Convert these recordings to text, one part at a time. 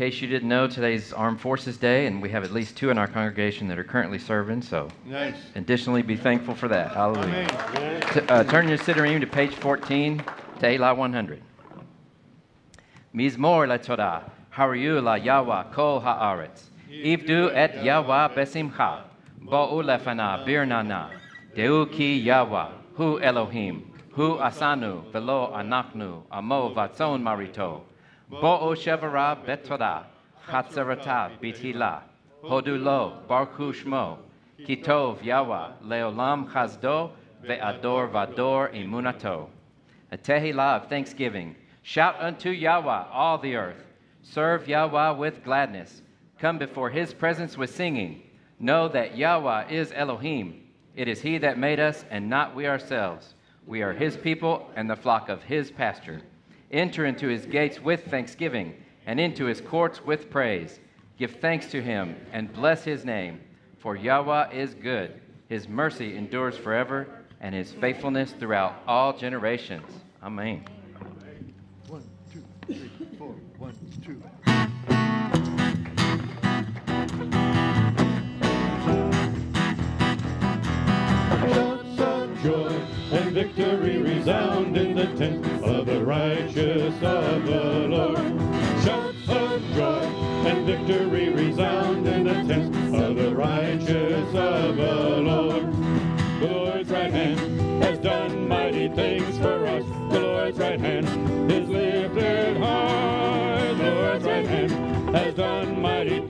In case you didn't know, today's Armed Forces Day, and we have at least two in our congregation that are currently serving. So, Nice. additionally, be thankful for that. Hallelujah. T- uh, turn your sitting to page 14 to Elah 100. Mizmor leTodah, Hariyu la Yahweh kol haaretz. Ivdu et Yahweh besimcha. Bo'u lefana birnana. Deu ki Yahweh, hu Elohim, hu asanu, velo anachnu, amo vatzon marito. Bo'u shevara betodah, chatzerata bitila. Hodu lo, barku shmo. Kitov Yahweh, leolam chazdo, ve'ador vador imunato. A tehillah of thanksgiving. Shout unto Yahweh, all the earth. Serve Yahweh with gladness. Come before his presence with singing. Know that Yahweh is Elohim. It is he that made us, and not we ourselves. We are his people and the flock of his pasture. Enter into his gates with thanksgiving, and into his courts with praise. Give thanks to him, and bless his name. For Yahweh is good. His mercy endures forever, and his faithfulness throughout all generations. Amen. One, two, three, four. One, two. Joy and victory resound in the tent of the righteous of the Lord. Shouts of joy and victory resound in the tent of the righteous of the Lord. The Lord's right hand has done mighty things for us. The Lord's right hand is lifted high. The Lord's right hand has done mighty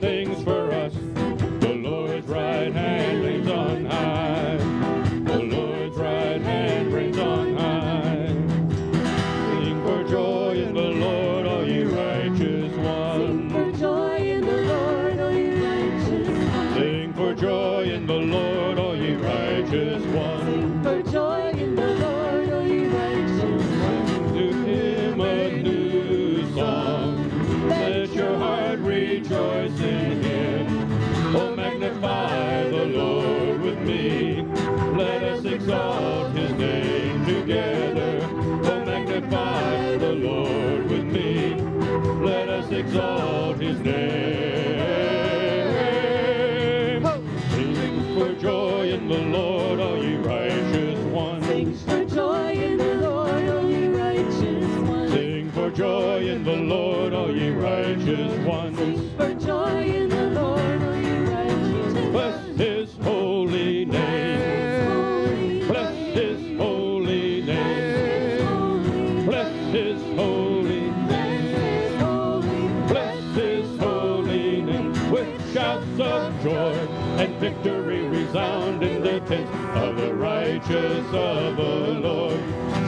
of the righteous of the Lord.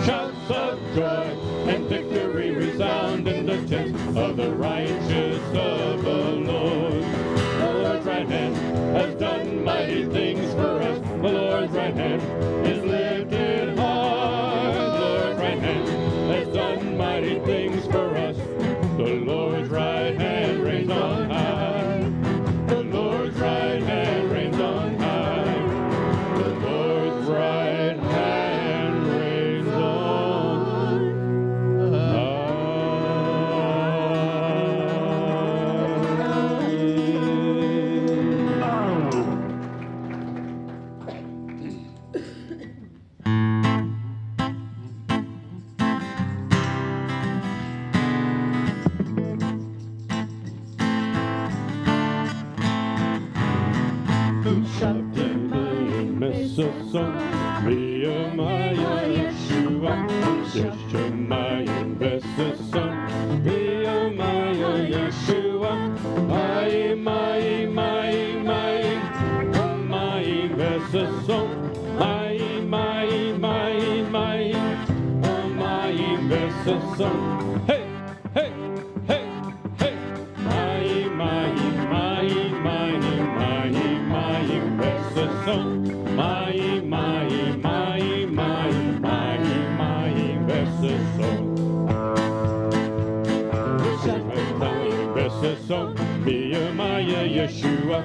Shouts of joy and victory resound in the tent of the righteous Besson, hey, hey, hey, hey, Mai, Mai, Mai, Mai, Mai, Mai, Besson, Mai, Mai, Mai, Mai, Mai, Mai, Besson. Besson, Nehemiah, Yeshua,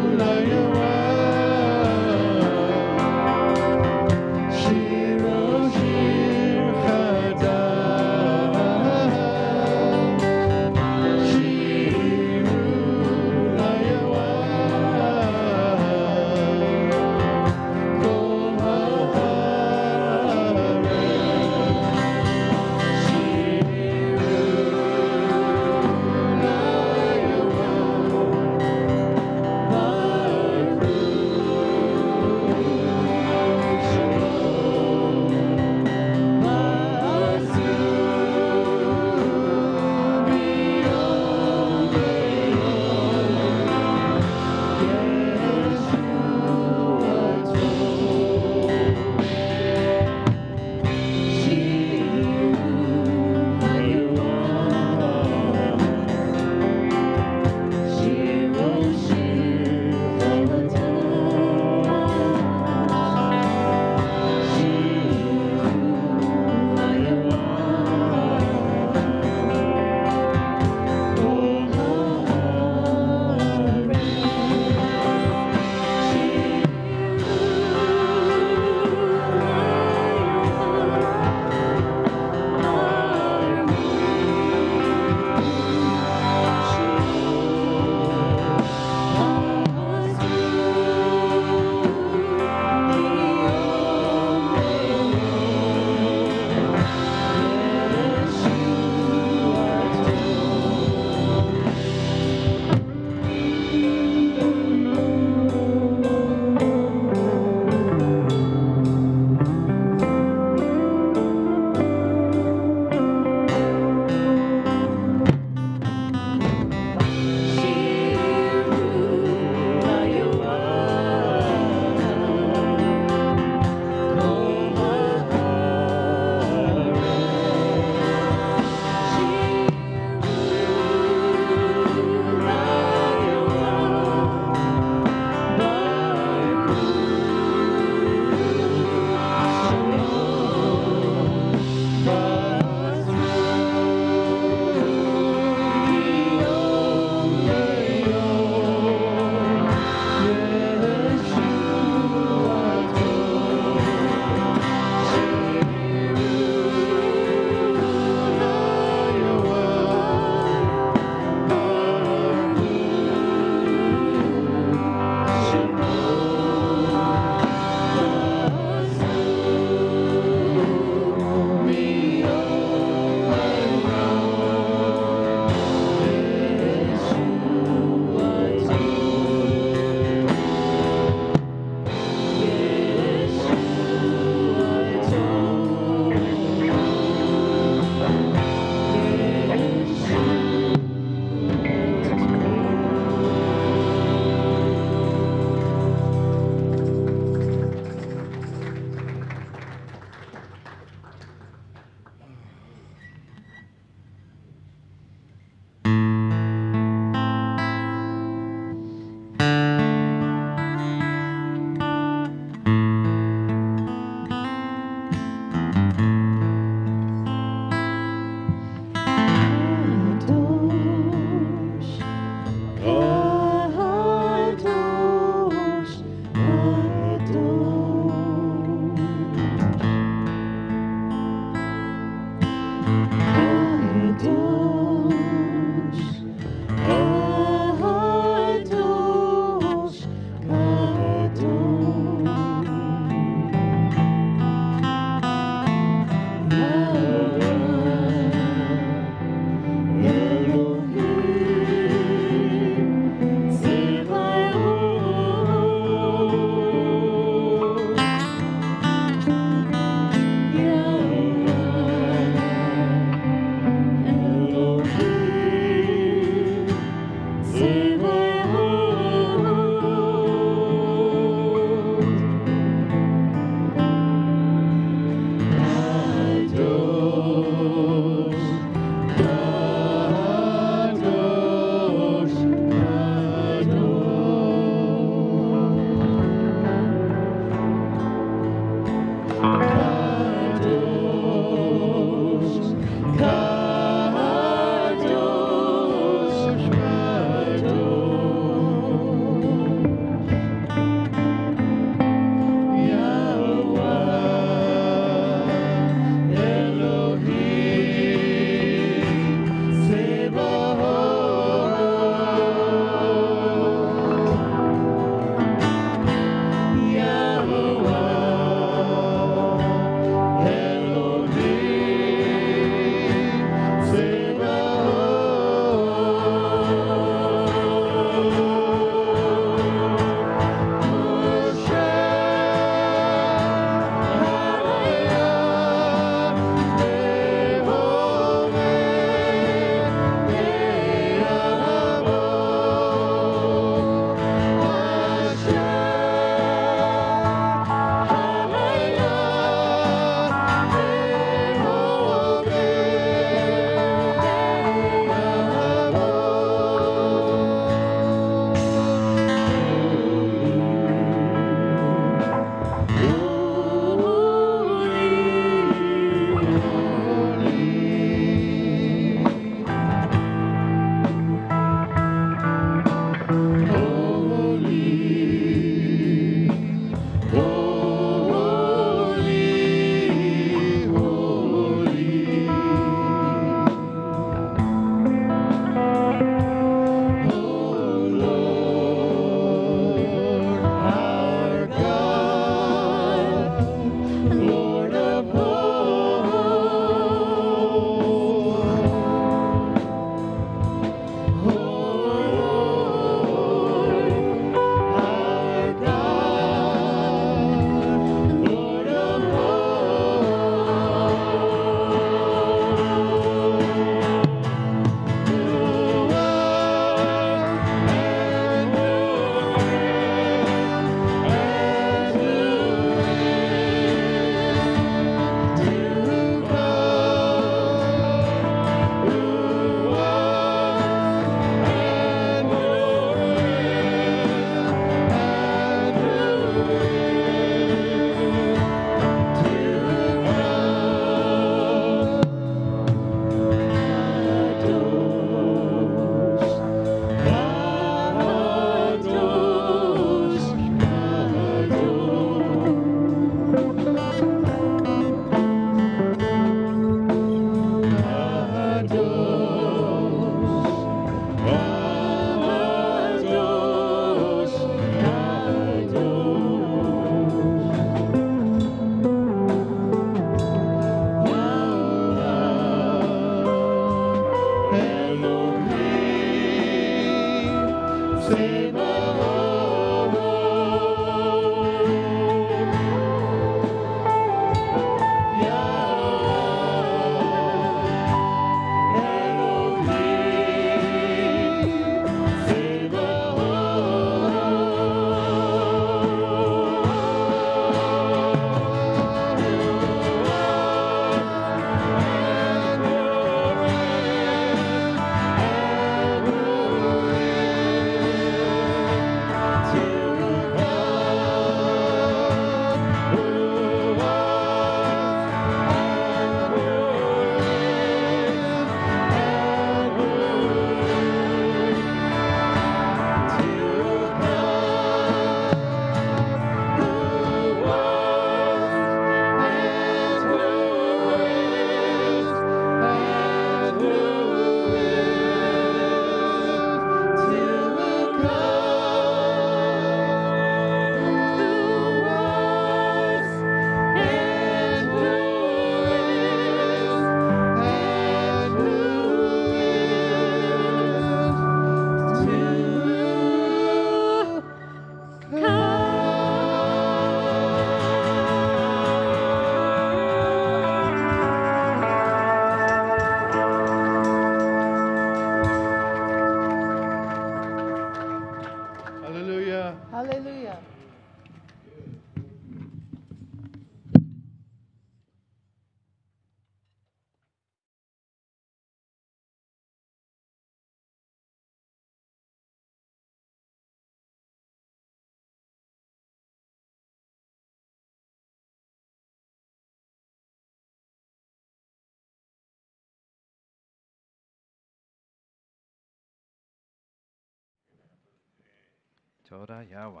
Toda Yahweh.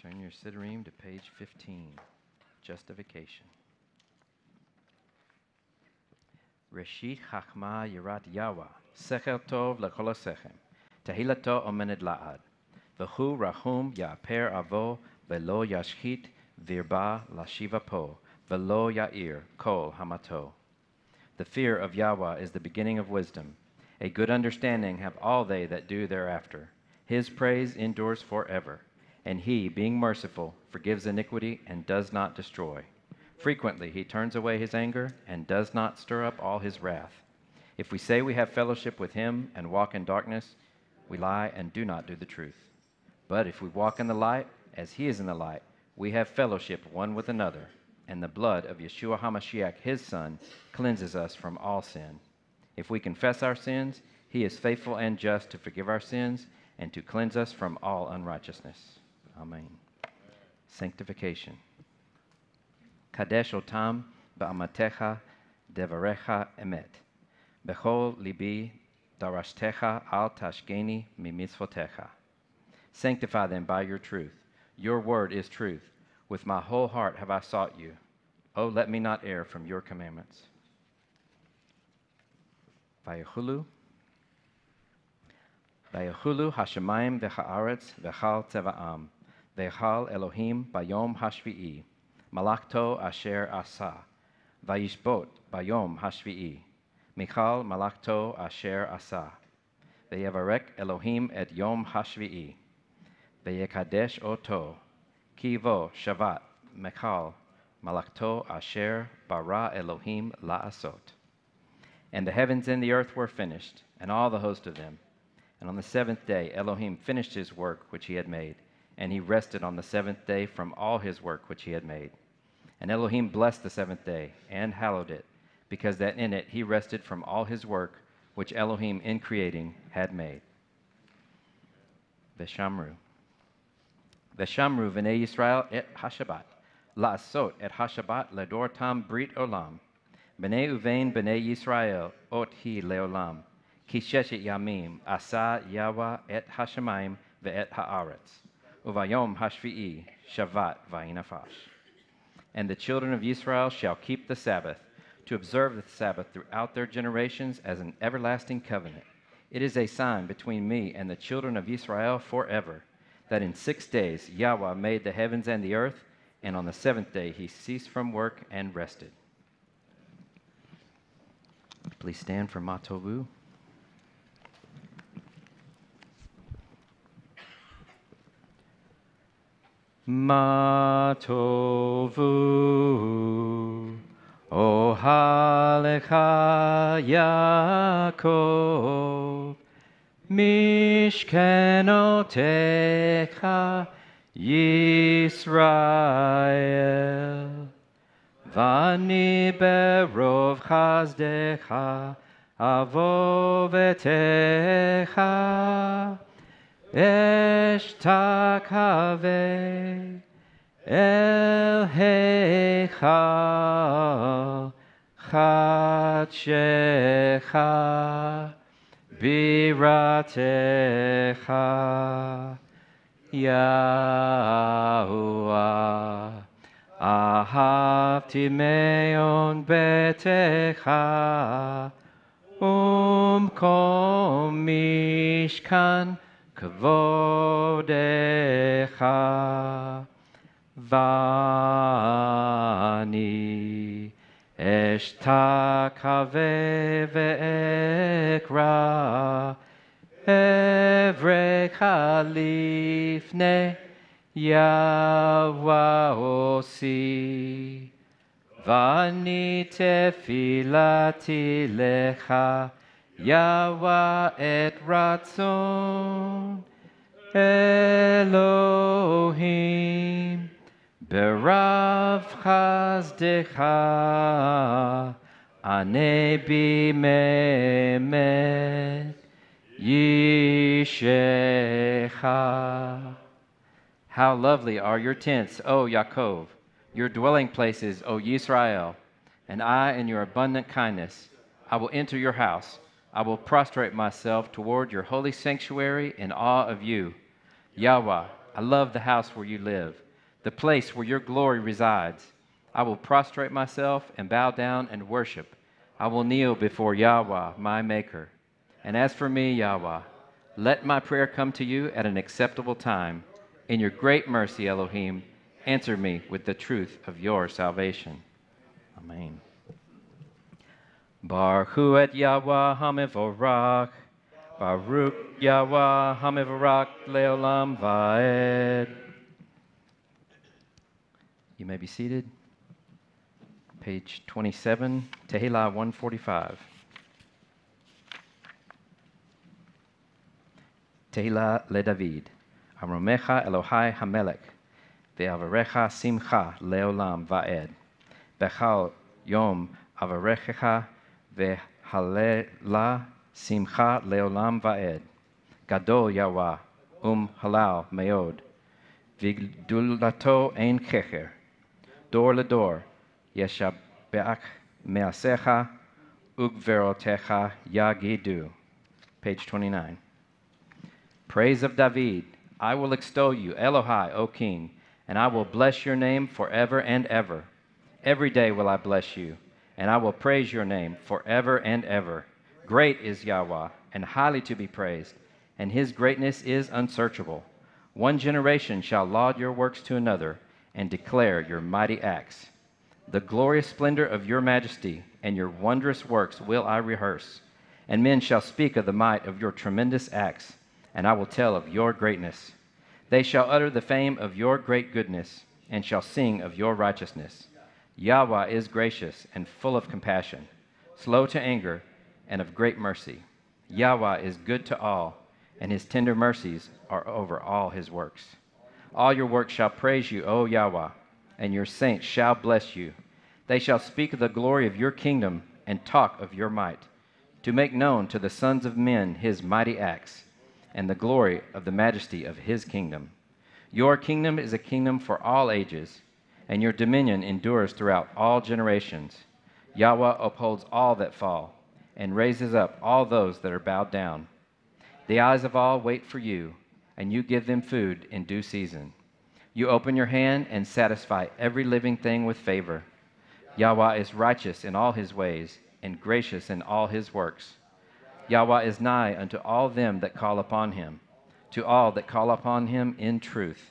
Turn your Siddurim to page 15, Justification. Reshit Chachma Yirat Yahweh, Sechel Tov Sechem, Tehilato Omened La'ad, V'hu Rahum Ya'per Avo, Velo Yashchit Virba Lashiva Po, Velo Ya'ir Kol Hamato. The fear of Yahweh is the beginning of wisdom. A good understanding have all they that do thereafter. His praise endures forever, and he, being merciful, forgives iniquity and does not destroy. Frequently he turns away his anger and does not stir up all his wrath. If we say we have fellowship with him and walk in darkness, we lie and do not do the truth. But if we walk in the light, as he is in the light, we have fellowship one with another, and the blood of Yeshua HaMashiach, his Son, cleanses us from all sin. If we confess our sins, he is faithful and just to forgive our sins and to cleanse us from all unrighteousness. Amen. Sanctification. Kadesh otam ba'amatecha devarecha emet. Bechol libi darashtecha al tashgeni mimitzvotecha. Sanctify them by your truth. Your word is truth. With my whole heart have I sought you. Oh, let me not err from your commandments. Vayechulu. Vayechulu hashemayim v'haaretz v'chal teva'am. V'chal Elohim bayom hashvi'i. Malakto asher asa. Vayishbot bayom hashvi'i. Michal malakto asher asa. Veyevarek Elohim et yom hashvi'i. Vayekadesh oto. Kivo shavat. Michal malakto asher bara Elohim la'asot. And the heavens and the earth were finished, and all the host of them. And on the seventh day Elohim finished his work which he had made, and he rested on the seventh day from all his work which he had made. And Elohim blessed the seventh day and hallowed it, because that in it he rested from all his work which Elohim in creating had made. Veshamru. Veshamru v'nei Yisrael et Hashabat, la'asot et Hashabat ledor tam brit olam. B'nei uvein b'nei Yisrael ot hi leolam. Ki sheshet yamim asa Yahweh et hashemayim ve'et haaretz. Uvayom hashvi'i shavat va'inafash. And the children of Israel shall keep the Sabbath, to observe the Sabbath throughout their generations as an everlasting covenant. It is a sign between me and the children of Israel forever, that in six days Yahweh made the heavens and the earth, and on the seventh day he ceased from work and rested. Please stand for Matovu. Matovu. Ohalecha Yaakov. Mishkenotecha Yisrael. Vani berov chazdecha avovetecha. Eshtakave el hecha chadshecha אהבתי מעון ביתך ומקום משכן כבודך. ואני אשתקווה ואקרא אברכה לפני evrecha lifnei Yahwaosi, vani tefilati lecha, Yahweh et Elohim, berav chazdecha, ane bimemet, yishecha. How lovely are your tents, O Yaakov, your dwelling places, O Yisrael. And I, in your abundant kindness, I will enter your house. I will prostrate myself toward your holy sanctuary in awe of you. Yahweh, I love the house where you live, the place where your glory resides. I will prostrate myself and bow down and worship. I will kneel before Yahweh, my Maker. And as for me, Yahweh, let my prayer come to you at an acceptable time. In your great mercy, Elohim, answer me with the truth of your salvation. Amen. Baruch et Yahweh Hamivorach. Baruch Yahweh Hamivorach Leolam Vaed. You may be seated. Page 27, Tehillah 145. Tehillah le David. Aromecha Elohai Hamelech. Ve'avarecha simcha leolam vaed. Bechal yom avarechecha ve'halela simcha leolam vaed. Gadol Yahweh um halal meod. Vigdulato ein kecher. Dor ledor yeshabeach measecha ugverotecha yagidu. Page 29. Praise of David. I will extol you, Elohai, O King, and I will bless your name forever and ever. Every day will I bless you, and I will praise your name forever and ever. Great is Yahweh, and highly to be praised, and his greatness is unsearchable. One generation shall laud your works to another, and declare your mighty acts. The glorious splendor of your majesty and your wondrous works will I rehearse, and men shall speak of the might of your tremendous acts and I will tell of your greatness. They shall utter the fame of your great goodness, and shall sing of your righteousness. Yahweh is gracious and full of compassion, slow to anger, and of great mercy. Yahweh is good to all, and his tender mercies are over all his works. All your works shall praise you, O Yahweh, and your saints shall bless you. They shall speak of the glory of your kingdom and talk of your might, to make known to the sons of men his mighty acts and the glory of the majesty of his kingdom. Your kingdom is a kingdom for all ages, and your dominion endures throughout all generations. Yahweh upholds all that fall, and raises up all those that are bowed down. The eyes of all wait for you, and you give them food in due season. You open your hand and satisfy every living thing with favor. Yahweh is righteous in all his ways, and gracious in all his works. Yahweh is nigh unto all them that call upon him, to all that call upon him in truth.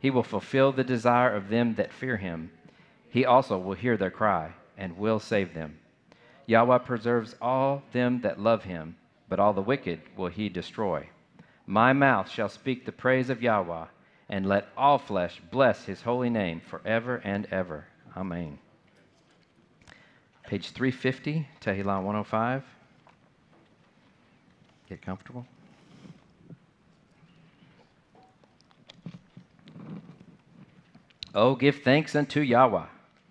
He will fulfill the desire of them that fear him. He also will hear their cry and will save them. Yahweh preserves all them that love him, but all the wicked will he destroy. My mouth shall speak the praise of Yahweh, and let all flesh bless his holy name forever and ever. Amen. Page 350, Tehillah 105. Get comfortable. Oh, give thanks unto Yahweh.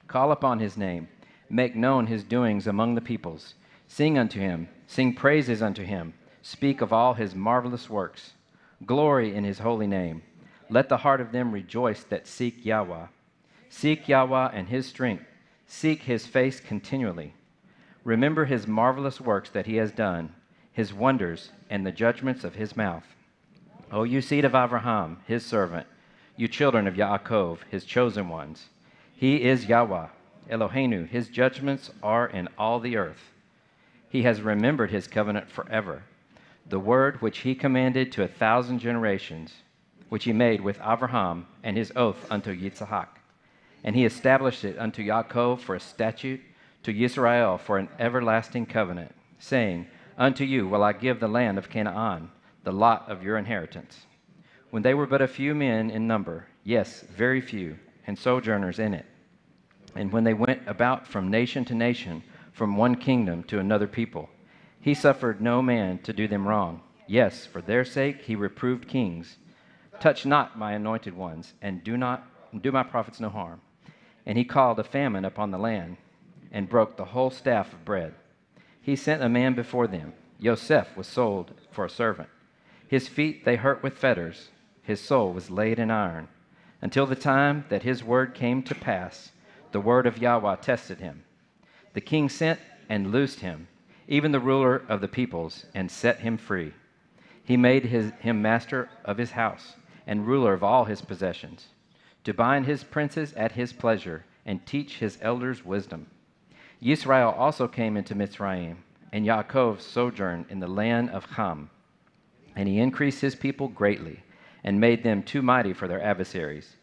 Call upon his name. Make known his doings among the peoples. Sing unto him. Sing praises unto him. Speak of all his marvelous works. Glory in his holy name. Let the heart of them rejoice that seek Yahweh. Seek Yahweh and his strength. Seek his face continually. Remember his marvelous works that he has done his wonders, and the judgments of his mouth. O you seed of Abraham, his servant, you children of Yaakov, his chosen ones. He is Yahweh, Eloheinu, his judgments are in all the earth. He has remembered his covenant forever, the word which he commanded to a thousand generations, which he made with Abraham, and his oath unto Yitzhak. And he established it unto Yaakov for a statute, to Israel for an everlasting covenant, saying, Unto you will I give the land of Canaan, the lot of your inheritance. When they were but a few men in number, yes, very few, and sojourners in it, and when they went about from nation to nation, from one kingdom to another people, he suffered no man to do them wrong. Yes, for their sake he reproved kings. Touch not my anointed ones, and do not do my prophets no harm. And he called a famine upon the land, and broke the whole staff of bread he sent a man before them. Yosef was sold for a servant. His feet they hurt with fetters, his soul was laid in iron, until the time that his word came to pass. The word of Yahweh tested him. The king sent and loosed him. even the ruler of the peoples, and set him free. He made his, him master of his house and ruler of all his possessions, to bind his princes at his pleasure and teach his elders wisdom. Yisrael also came into Mitzrayim, and Yaakov sojourned in the land of Ham. And he increased his people greatly, and made them too mighty for their adversaries.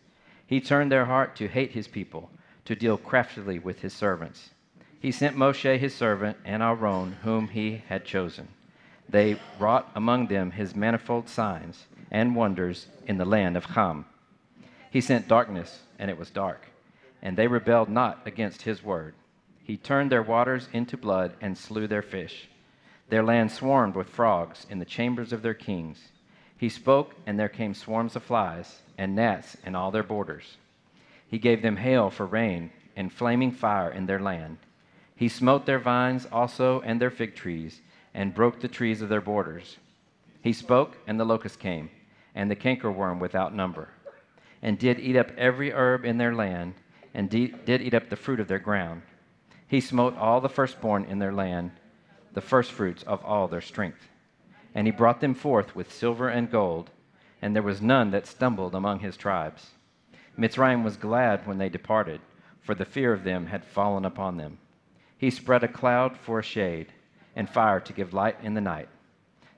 He turned their heart to hate his people, to deal craftily with his servants. He sent Moshe his servant and Aaron, whom he had chosen. They wrought among them his manifold signs and wonders in the land of Ham. He sent darkness, and it was dark, and they rebelled not against his word. He turned their waters into blood and slew their fish. Their land swarmed with frogs in the chambers of their kings. He spoke, and there came swarms of flies and gnats in all their borders. He gave them hail for rain and flaming fire in their land. He smote their vines also and their fig trees, and broke the trees of their borders. He spoke, and the locust came, and the cankerworm without number, and did eat up every herb in their land, and de- did eat up the fruit of their ground. He smote all the firstborn in their land, the firstfruits of all their strength. And he brought them forth with silver and gold, and there was none that stumbled among his tribes. Mitzrayim was glad when they departed, for the fear of them had fallen upon them. He spread a cloud for a shade, and fire to give light in the night.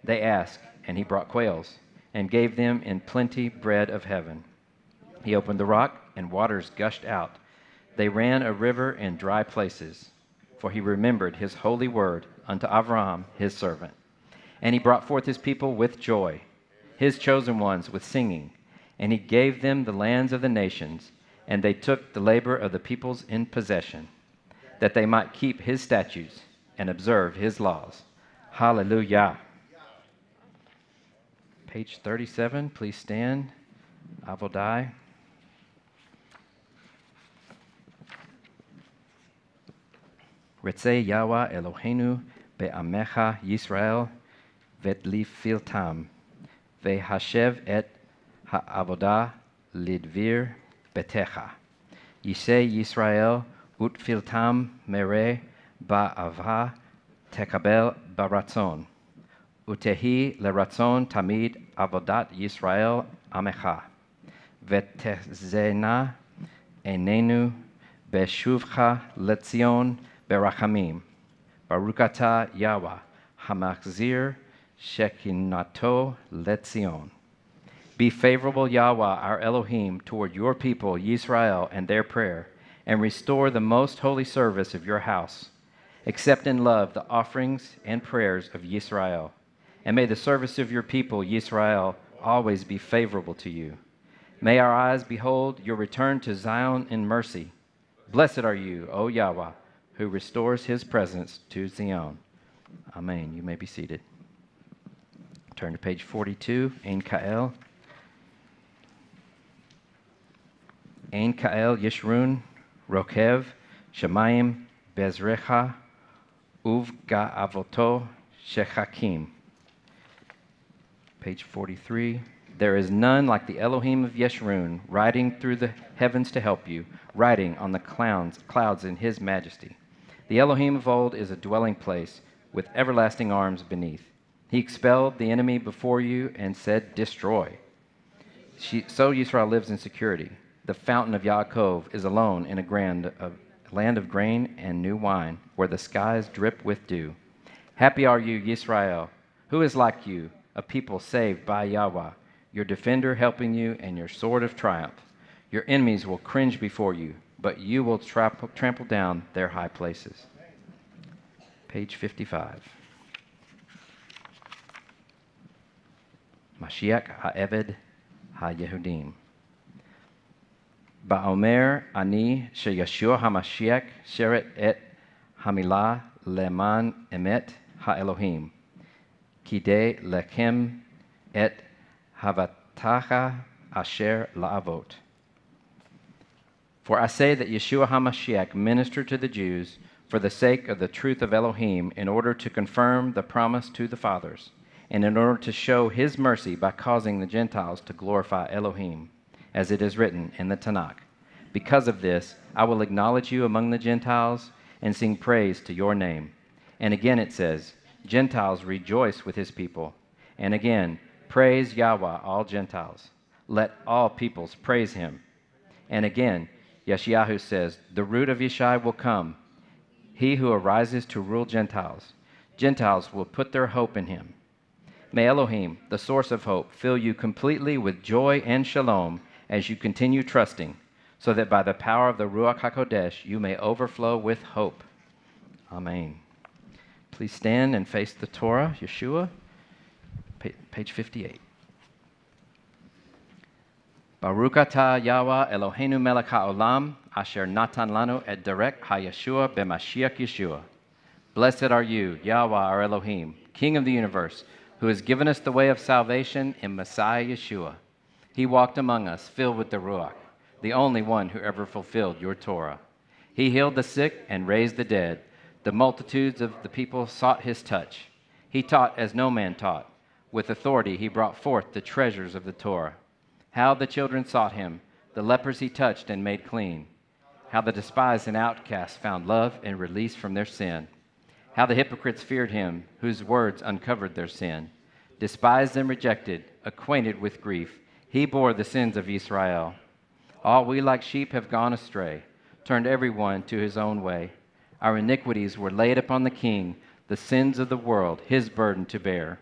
They asked, and he brought quails, and gave them in plenty bread of heaven. He opened the rock, and waters gushed out. They ran a river in dry places, for he remembered his holy word unto Abraham his servant. And he brought forth his people with joy, his chosen ones with singing, and he gave them the lands of the nations, and they took the labor of the peoples in possession, that they might keep his statutes and observe his laws. Hallelujah. Page 37, please stand. Avodai. Ritzei Yahweh Eloheinu be'amecha Yisrael ve'tlifiltam ve'hashev et ha'avodah lidvir betecha. Yisei Yisrael utfiltam mere ba'ava tekabel baratzon. Utehi leratzon tamid avodat Yisrael amecha. Vetezena enenu beshuvcha letzion berachamim. Barukata Yahweh hamachzir shekinato letzion. Be favorable, Yahweh, our Elohim, toward your people, Yisrael, and their prayer, and restore the most holy service of your house. Accept in love the offerings and prayers of Yisrael. And may the service of your people, Yisrael, always be favorable to you. May our eyes behold your return to Zion in mercy. Blessed are you, O Yahweh, who restores his presence to Zion. Amen. You may be seated. Turn to page 42, Ein Kael. Ein Kael Yishrun, Rokev, Shemayim, Bezrecha, Uv Ga'avoto, Shechakim. Page 43. There is none like the Elohim of Yeshurun, riding through the heavens to help you, riding on the clouds, clouds in his majesty. The Elohim of old is a dwelling place with everlasting arms beneath. He expelled the enemy before you and said, Destroy. She, so Yisrael lives in security. The fountain of Yaakov is alone in a grand of, land of grain and new wine, where the skies drip with dew. Happy are you, Yisrael. Who is like you, a people saved by Yahweh, your defender helping you, and your sword of triumph? Your enemies will cringe before you, but you will trample, trample down their high places. Page 55. Mashiach HaEved HaYehudim. Ba'omer ani sheyashua HaMashiach sheret et hamilah leman emet HaElohim. Kidei lechem et havatacha asher la'avot. For I say that Yeshua HaMashiach ministered to the Jews for the sake of the truth of Elohim in order to confirm the promise to the fathers, and in order to show his mercy by causing the Gentiles to glorify Elohim, as it is written in the Tanakh. Because of this, I will acknowledge you among the Gentiles and sing praise to your name. And again it says, Gentiles rejoice with his people. And again, praise Yahweh, all Gentiles. Let all peoples praise him. And again, Yeshayahu says, The root of Yeshai will come, he who arises to rule Gentiles. Gentiles will put their hope in him. May Elohim, the source of hope, fill you completely with joy and shalom as you continue trusting, so that by the power of the Ruach HaKodesh you may overflow with hope. Amen. Please stand and face the Torah, Yeshua, page 58. Baruch atah Yahweh Eloheinu melech haolam, asher natan lanu et derek ha-Yeshua b'Mashiach Yeshua. Blessed are you, Yahweh our Elohim, King of the universe, who has given us the way of salvation in Messiah Yeshua. He walked among us, filled with the Ruach, the only one who ever fulfilled your Torah. He healed the sick and raised the dead. The multitudes of the people sought his touch. He taught as no man taught. With authority he brought forth the treasures of the Torah. How the children sought him. The lepers he touched and made clean. How the despised and outcasts found love and release from their sin. How the hypocrites feared him, whose words uncovered their sin. Despised and rejected, acquainted with grief, he bore the sins of Israel. All we like sheep have gone astray, turned everyone to his own way. Our iniquities were laid upon the king, the sins of the world, his burden to bear.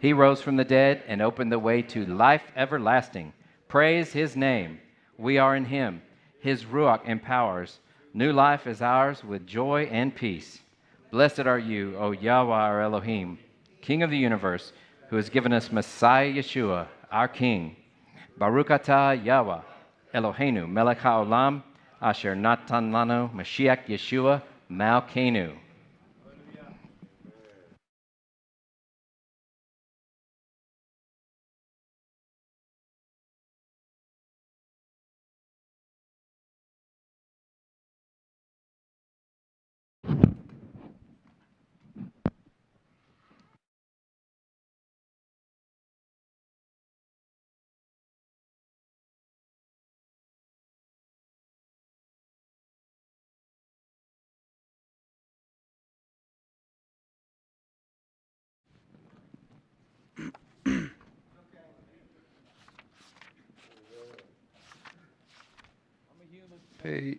He rose from the dead and opened the way to life everlasting. Praise his name. We are in him. His Ruach empowers. New life is ours with joy and peace. Blessed are you, O Yahweh our Elohim, King of the universe, who has given us Messiah Yeshua, our King. Baruch Yahweh, Eloheinu, melech haolam, asher natan lanu Mashiach Yeshua, Malkeinu. Page,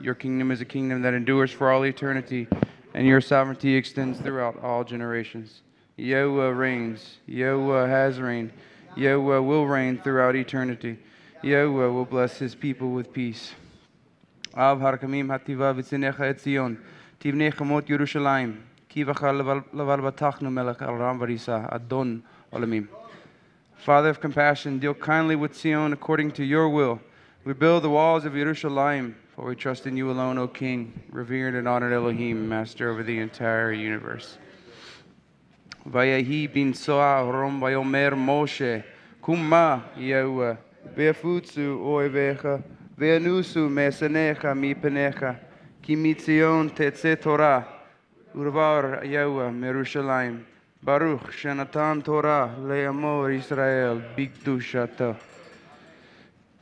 Your kingdom is a kingdom that endures for all eternity, and your sovereignty extends throughout all generations. Yahweh reigns. Yahweh has reigned. Yahweh will reign throughout eternity. Yahweh will bless his people with peace. Av harkamim hativa v'tzinecha et Zion. Tivnei chamot Yerushalayim. Kivacha leval batachnu melech al ram varisa. Adon olamim. Father of compassion, deal kindly with Zion according to your will. We build the walls of Yerushalayim, for we trust in you alone, O King, revered and honored Elohim, Master over the entire universe. Vayahi bin Vayomer Moshe, Kumma Veanusu Kimitzion Tetze Torah, Urvar Merushalayim. Baruch Shenatan Torah Le'amor Israel.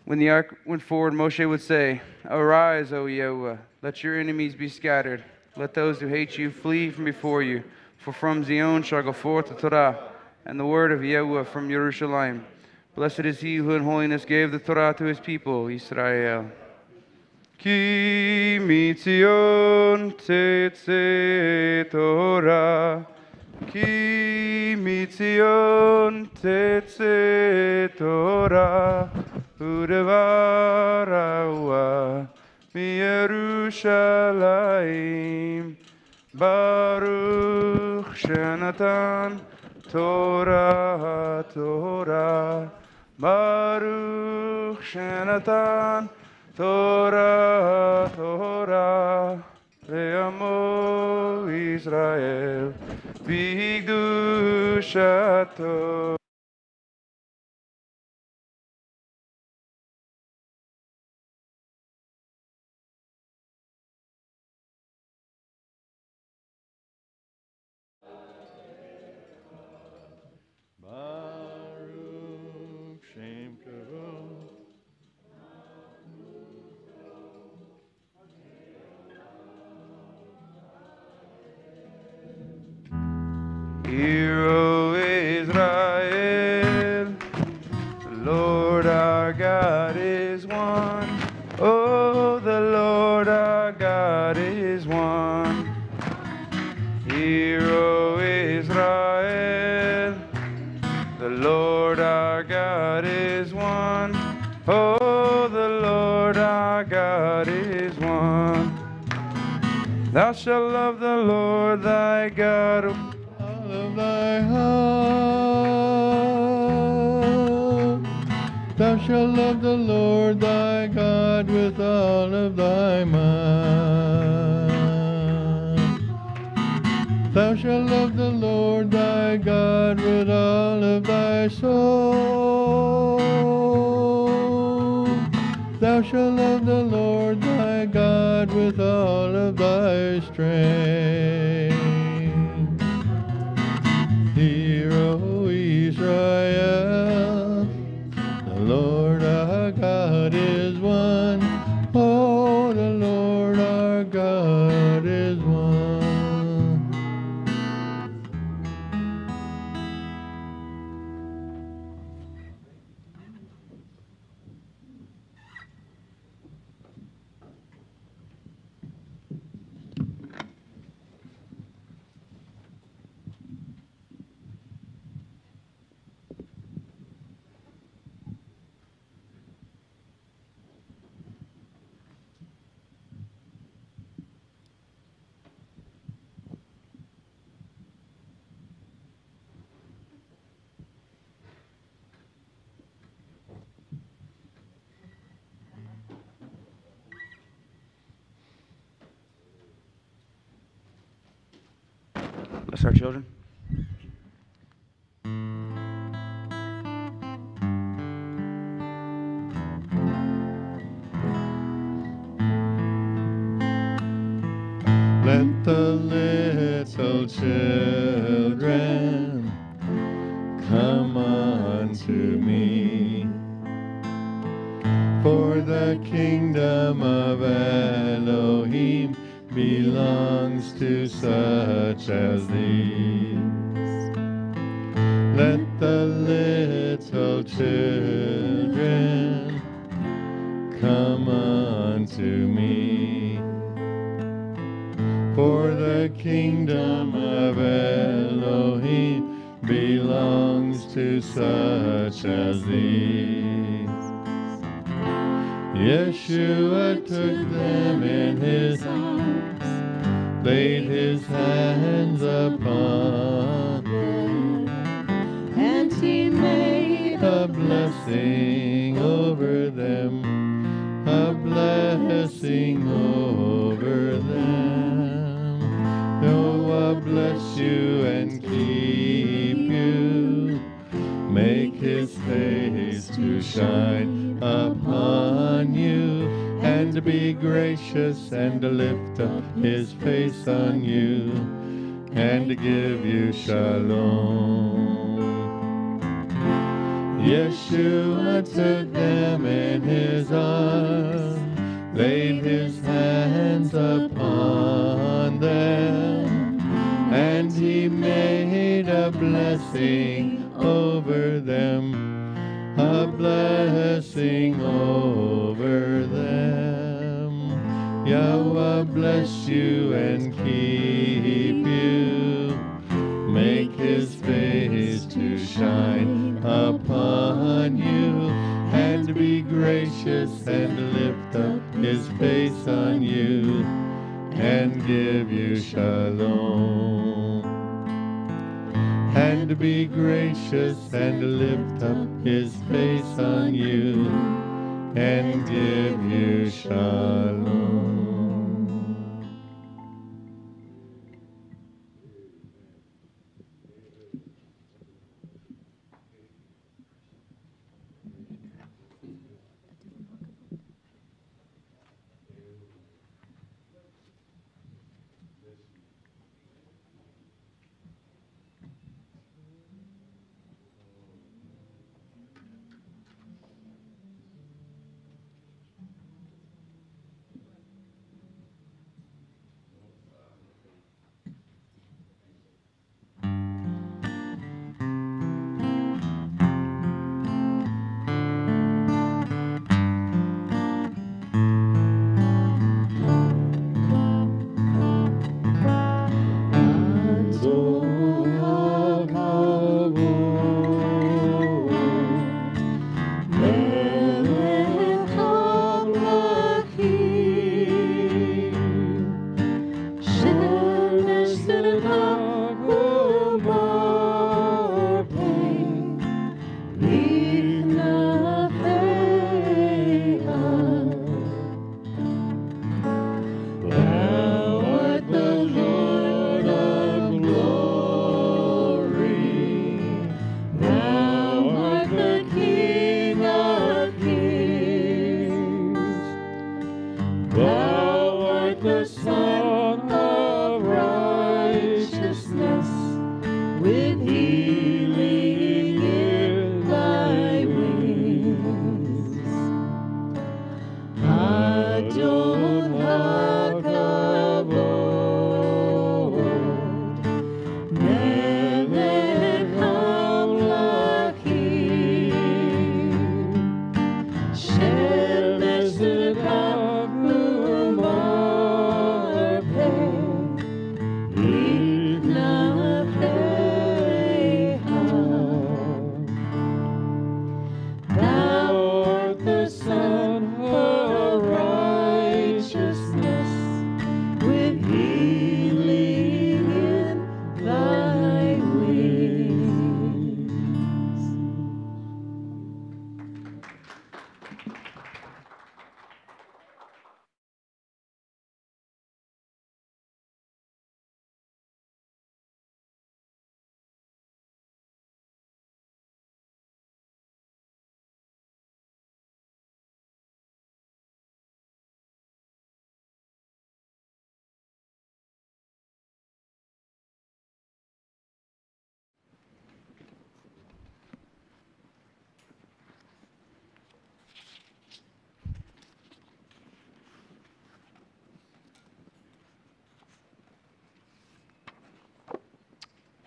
When the ark went forward, Moshe would say, Arise, O Yahweh, let your enemies be scattered. Let those who hate you flee from before you. For from Zion shall go forth the Torah and the word of Yahweh from Jerusalem. Blessed is he who in holiness gave the Torah to his people, Israel. Ki mitzion tetze Torah. Ki mitzion tetze Torah Udavarawa Yerushalayim Baruch Shenatan Torah Torah Baruch Shenatan Torah Torah. Leamo Israel Bigdushato Thou shalt love the Lord thy God All of thy heart. Thou shalt love the Lord thy God with all of thy mind. Thou shalt love the Lord thy God with all of thy soul. Thou shalt love the Lord God with all of thy strength. And be gracious and to lift up his face on you, and to give you shalom. Yeshua took them in his arms, laid his hands upon them, and he made a blessing over them, a blessing over. Yahweh bless you and keep you, make his face to shine upon you, and be gracious and lift up his face on you, and give you shalom. And be gracious and lift up his face on you, and give you shalom.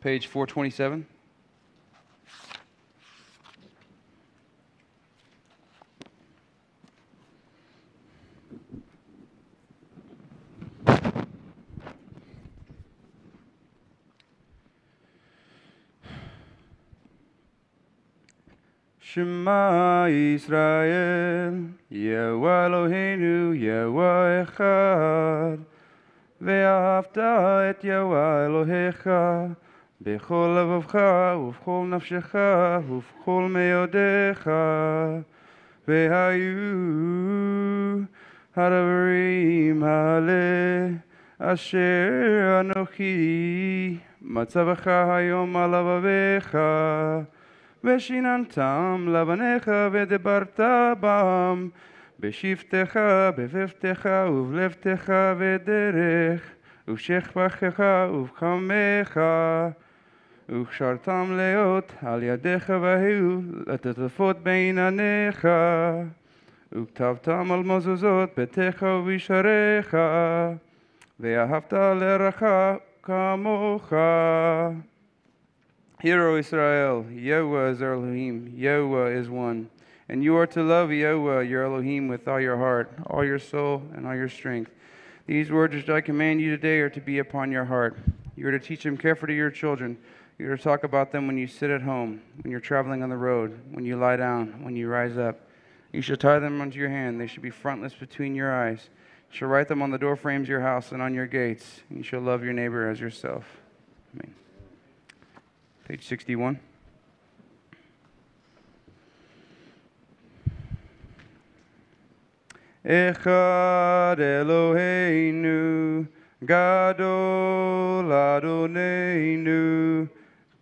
page 427. Shema Israel, Yahweh Eloheinu, Yahweh Echad, Ve'ahavta et Yahweh Elohecha, בכל לבבך ובכל נפשך ובכל מאודיך והיו הדברים האלה אשר אנוכי מצבך היום על לבביך ושיננתם לבניך ודיברת בם בשבתך, בפפתך ובלבתך ודרך, ובשכבך ובחמך, וקשרתם להיות על ידיך והיו לטטפות בין עיניך, וכתבתם על מזוזות ביתך ובשעריך, ואהבת לרעך כמוך. Hear, O Israel, Yahweh is Elohim, Yahweh is one. And you are to love Yahweh, your Elohim, with all your heart, all your soul, and all your strength. These words which I command you today are to be upon your heart. You are to teach them carefully to your children. you are to talk about them when you sit at home, when you're traveling on the road, when you lie down, when you rise up. You shall tie them unto your hand. They shall be frontlets between your eyes. You shall write them on the door frames of your house and on your gates. You shall love your neighbor as yourself. Amen. Page 61. Echad Eloheinu, Gadol Adonenu,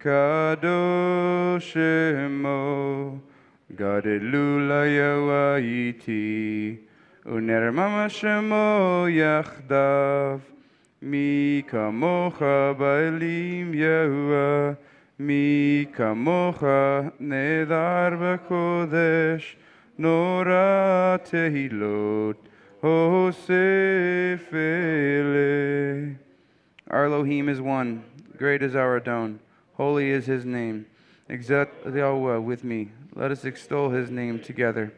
Kadosh Shemo, Gadelula Yawaiti, Unermama Shemo Yachdav, Mi kamocha ba'elim Yehuah, Mi kamocha nedar b'kodesh, Nora tehilot, Hosefele. Our Elohim is one, great is our Adon, holy is his name. Exalt Yahweh with me, let us extol his name together.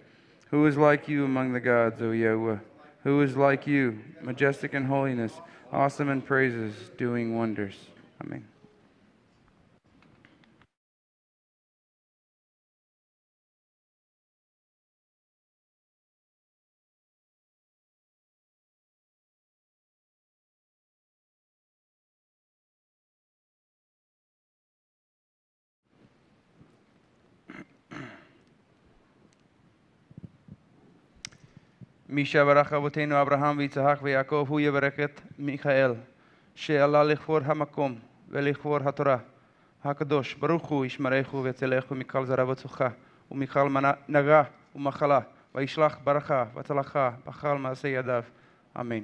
Who is like you among the gods, O Yahweh? Who is like you, majestic in holiness, awesome in praises, doing wonders? Amen. Misha barach avotenu Abraham ויצחק ויעקב הוא יברך את מיכאל שעלה לכבוד המקום ולכבוד התורה הקדוש ברוך הוא ישמרךו ויצילךו מכל זרע וצוחה ומכל מנ- נגע ומחלה וישלח ברכה והצלחה בכל מעשה ידיו אמן.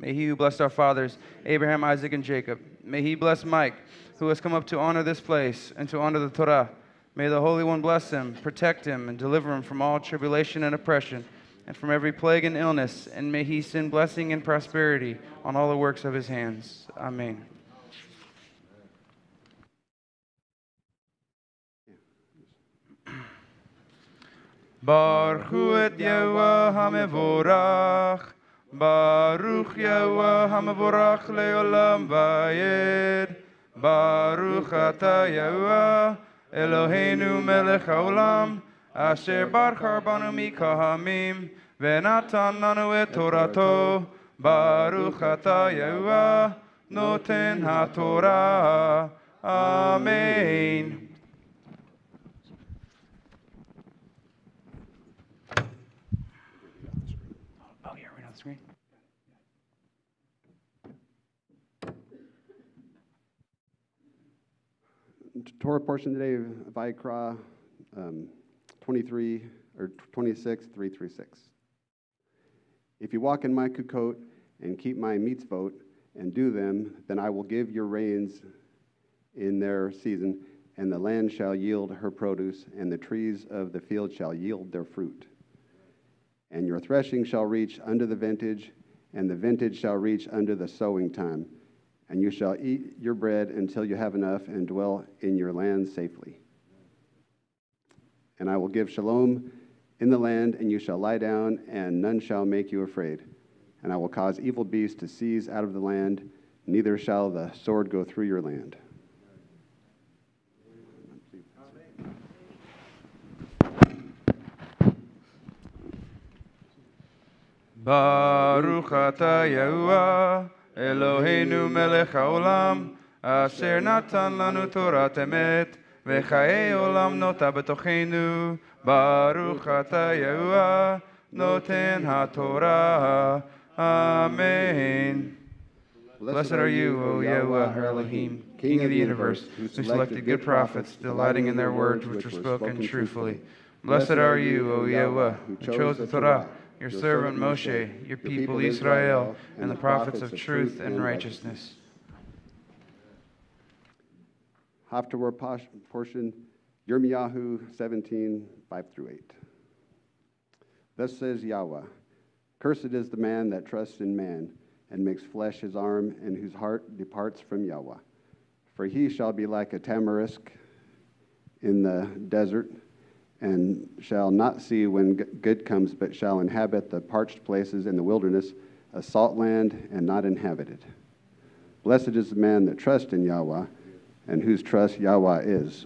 May he who blessed our fathers, Abraham, Isaac, and Jacob, may he bless Mike, who has come up to honor this place and to honor the Torah. May the Holy One bless him, protect him, and deliver him from all tribulation and oppression, and from every plague and illness, and may he send blessing and prosperity on all the works of his hands. Amen. Baruch et Yehovah hamevorach, Baruch Yehovah hamevorach leolam vayed, Baruch ata Yehovah Eloheinu melech haolam, Asher barchar banu mikahamim, Venatan nanu et Torato, Baruch ata Yehovah noten haTorah. Amen. Oh, yeah, right on the screen. Torah portion today of Vayikra um, 23 or 26, 3 through 6. If you walk in my chukot and keep my mitzvot and do them, then I will give your rains in their season, and the land shall yield her produce, and the trees of the field shall yield their fruit. And your threshing shall reach unto the vintage, and the vintage shall reach unto the sowing time. and you shall eat your bread until you have enough and dwell in your land safely. And I will give shalom in the land, and you shall lie down, and none shall make you afraid. And I will cause evil beasts to seize out of the land, neither shall the sword go through your land. Baruch Yahuwah, Eloheinu melech haolam, asher natan lanu emet, v'chaye olam nota betochenu. Baruch atah Yahuwah, noten haTorah. Amen. Blessed are you, O Yahweh, our Elohim, King of the universe, who selected good prophets, delighting in their words which were spoken truthfully. Blessed are you, O Yahweh, who chose the Torah, your servant Moshe, your people Israel, and the prophets of truth and righteousness. Posh- portion, Yirmiyahu 17, 5 through 8. Thus says Yahweh Cursed is the man that trusts in man, and makes flesh his arm, and whose heart departs from Yahweh. For he shall be like a tamarisk in the desert, and shall not see when good comes, but shall inhabit the parched places in the wilderness, a salt land and not inhabited. Blessed is the man that trusts in Yahweh, and whose trust Yahweh is.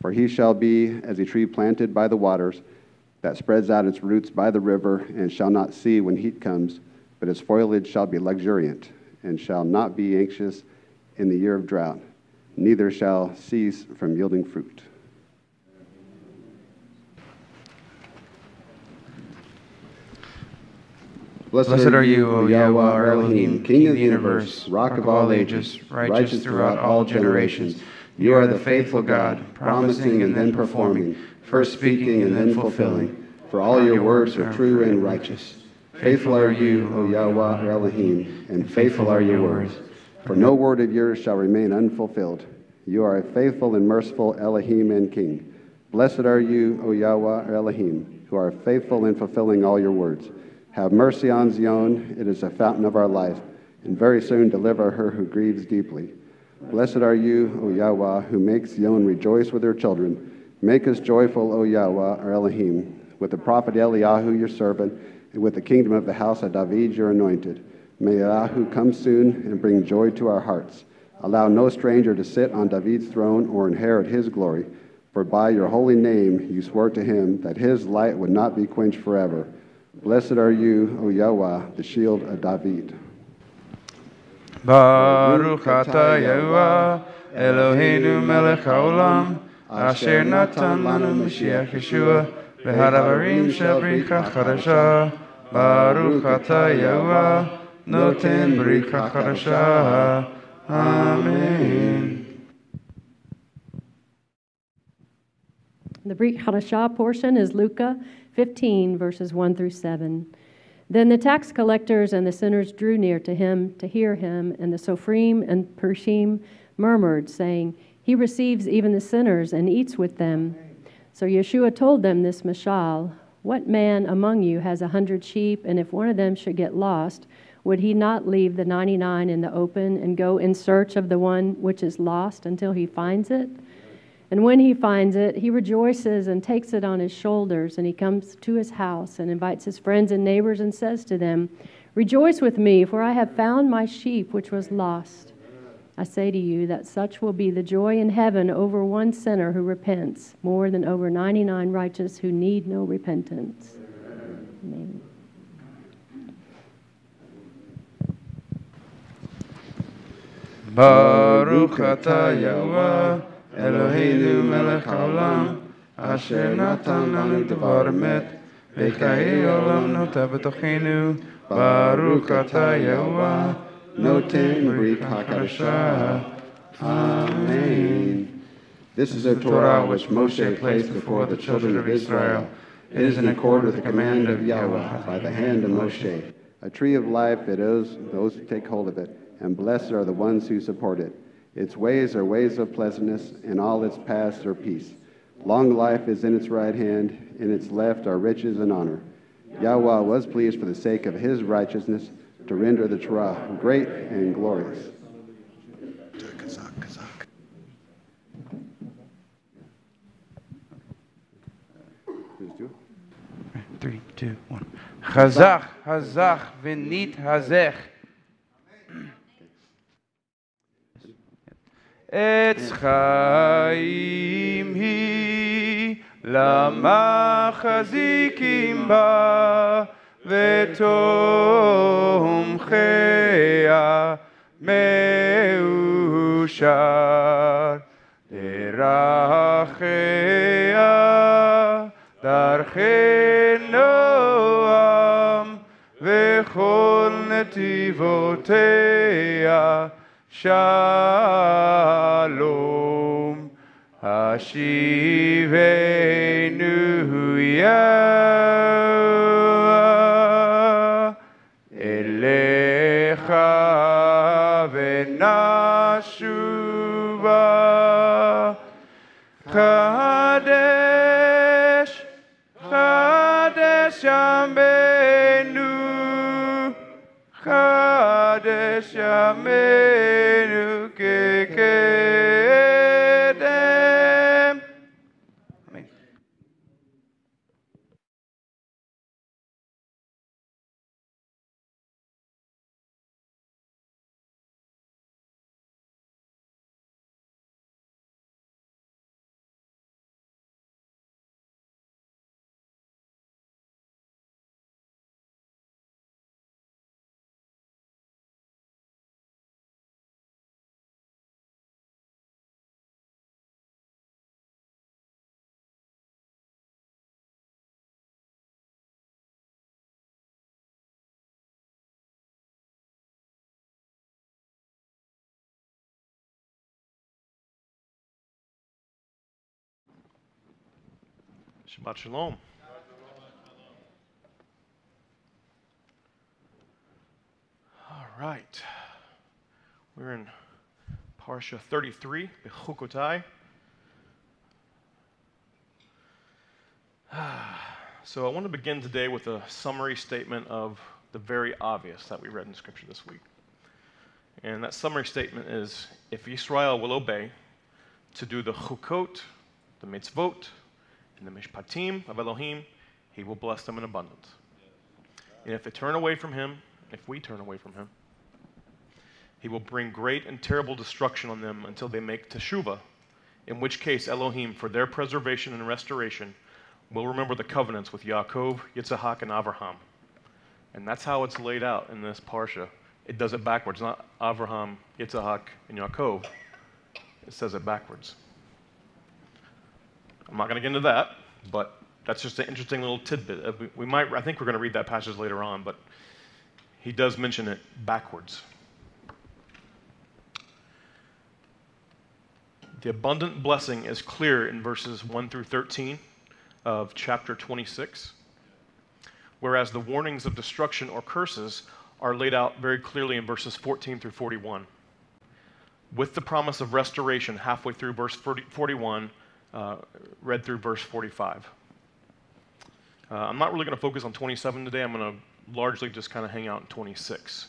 For he shall be as a tree planted by the waters, that spreads out its roots by the river, and shall not see when heat comes, but its foliage shall be luxuriant, and shall not be anxious in the year of drought, neither shall cease from yielding fruit. Blessed are you, O Yahweh, our Elohim, King of the universe, rock of all ages, righteous throughout all generations. You are the faithful God, promising and then performing, first speaking and then fulfilling. For all your words are true and righteous. Faithful are you, O Yahweh, our Elohim, and faithful are your words. For no word of yours shall remain unfulfilled. You are a faithful and merciful Elohim and King. Blessed are you, O Yahweh, Elohim, who are faithful in fulfilling all your words. Have mercy on Zion, it is a fountain of our life, and very soon deliver her who grieves deeply. Blessed are you, O Yahweh, who makes Zion rejoice with her children. Make us joyful, O Yahweh, our Elohim, with the prophet Eliyahu, your servant, and with the kingdom of the house of David, your anointed. May Eliyahu come soon and bring joy to our hearts. Allow no stranger to sit on David's throne or inherit his glory. For by your holy name you swore to him that his light would not be quenched forever. Blessed are you, O Yahweh, the shield of David. Baruch atah Yahuwah, Eloheinu melech haolam, asher natan lanu Mashiach Yeshua, v'hadavarim shel brika chadasha. Baruch atah Yahuwah, noten brika chadasha. Amen. The Brit Hadashah portion is Luca 15, verses 1 through 7. Then the tax collectors and the sinners drew near to him to hear him, and the Sophrim and Pershim murmured, saying, He receives even the sinners and eats with them. So Yeshua told them this mashal What man among you has a hundred sheep, and if one of them should get lost, would he not leave the 99 in the open and go in search of the one which is lost until he finds it? And when he finds it, he rejoices and takes it on his shoulders, and he comes to his house and invites his friends and neighbors and says to them, Rejoice with me, for I have found my sheep which was lost. I say to you that such will be the joy in heaven over one sinner who repents, more than over 99 righteous who need no repentance. Amen. Baruch atah Eloheinu melech haolam, asher natan lanu devar emet, v'chaye olam nota b'tochenu. Baruch atah Yahuwah, noten brika chadasha. Amen. This is the Torah which Moshe placed before the children of Israel. It is in accord with the command of Yahweh by the hand of Moshe. A tree of life it is those who take hold of it, and blessed are the ones who support it. Its ways are ways of pleasantness, and all its paths are peace. Long life is in its right hand, in its left are riches and honor. Yahweh was pleased for the sake of his righteousness to render the Torah great and glorious. Three, two, one. Chazach, hazach, v'nit hazech. עץ חיים היא, למה חזיקים בה, ותומכיה מאושר. דרכיה, דרכי נועם, וכל נתיבותיה Shalom, Hashivenu Yah, Elecha v'nashuva, Chadesh, Chadesh Yamenu, Chadesh Yeshamenu Kekeh. Shabbat Shalom. All right. We're in Parsha 33, Bechukotai. So I want to begin today with a summary statement of the very obvious that we read in Scripture this week. And that summary statement is if Israel will obey to do the chukot, the mitzvot, and the mishpatim of Elohim, he will bless them in abundance. And if they turn away from him, if we turn away from him, he will bring great and terrible destruction on them until they make teshuvah, in which case Elohim, for their preservation and restoration, will remember the covenants with Yaakov, Yitzhak, and Avraham. And that's how it's laid out in this parsha. It does it backwards, not Avraham, Yitzhak, and Yaakov. It says it backwards. I'm not going to get into that, but that's just an interesting little tidbit. Uh, we- We might, I think we're going to read that passage later on, but he does mention it backwards. The abundant blessing is clear in verses 1 through 13 of chapter 26, whereas the warnings of destruction or curses are laid out very clearly in verses 14 through 41 with the promise of restoration halfway through verse 40, 41, uh, read through verse 45. Uh, I'm not really going to focus on 27 today. I'm going to largely just kind of hang out in 26.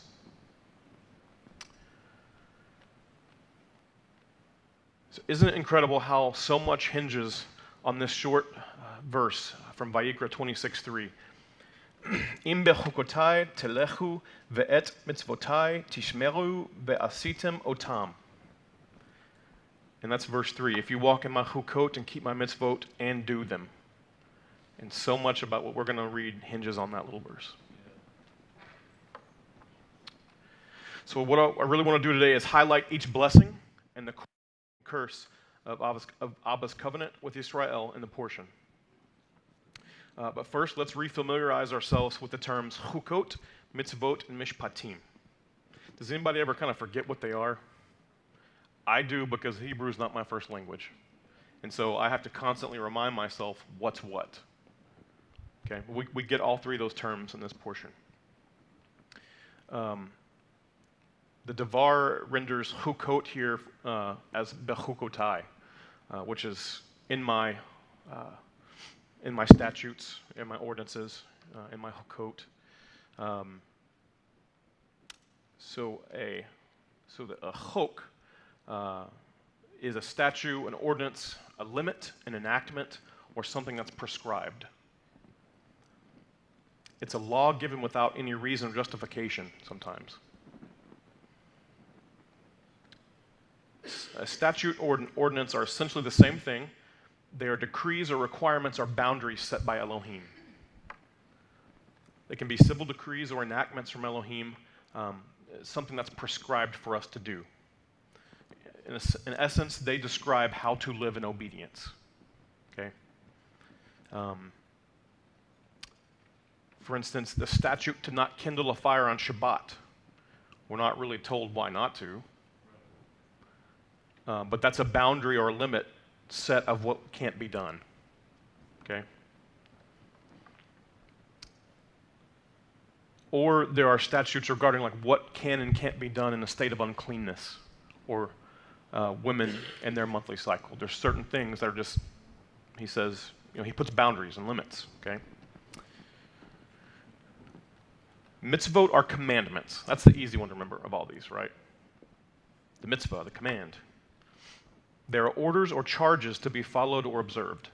So isn't it incredible how so much hinges on this short uh, verse from Vayikra 26:3? Im bechukotai telechu ve'et mitzvotai tishmeru ve'asitem otam. And that's verse 3. If you walk in my hukot and keep my mitzvot and do them. And so much about what we're going to read hinges on that little verse. So, what I really want to do today is highlight each blessing and the curse of Abba's, of Abba's covenant with Israel in the portion. Uh, but first, let's refamiliarize ourselves with the terms hukot, mitzvot, and mishpatim. Does anybody ever kind of forget what they are? I do because Hebrew is not my first language. And so I have to constantly remind myself what's what. Okay, we, we get all three of those terms in this portion. Um, the Devar renders hukot here uh, as bechukotai, uh, which is in my, uh, in my statutes, in my ordinances, uh, in my hukot. Um, So a so the, a chok uh, is a statute, an ordinance, a limit, an enactment, or something that's prescribed. It's a law given without any reason or justification sometimes. A statute or an ordinance are essentially the same thing. They are decrees or requirements or boundaries set by Elohim. They can be civil decrees or enactments from Elohim, um, something that's prescribed for us to do. In, in, essence, they describe how to live in obedience. Okay? Um, for instance, the statute to not kindle a fire on Shabbat. We're not really told why not to. Uh, but that's a boundary or limit set of what can't be done. Okay? Or there are statutes regarding like what can and can't be done in a state of uncleanness or uh, women and their monthly cycle. There's certain things that are just, he says, you know, he puts boundaries and limits, okay? Mitzvot are commandments. That's the easy one to remember of all these, right? The mitzvah, the command. There are orders or charges to be followed or observed.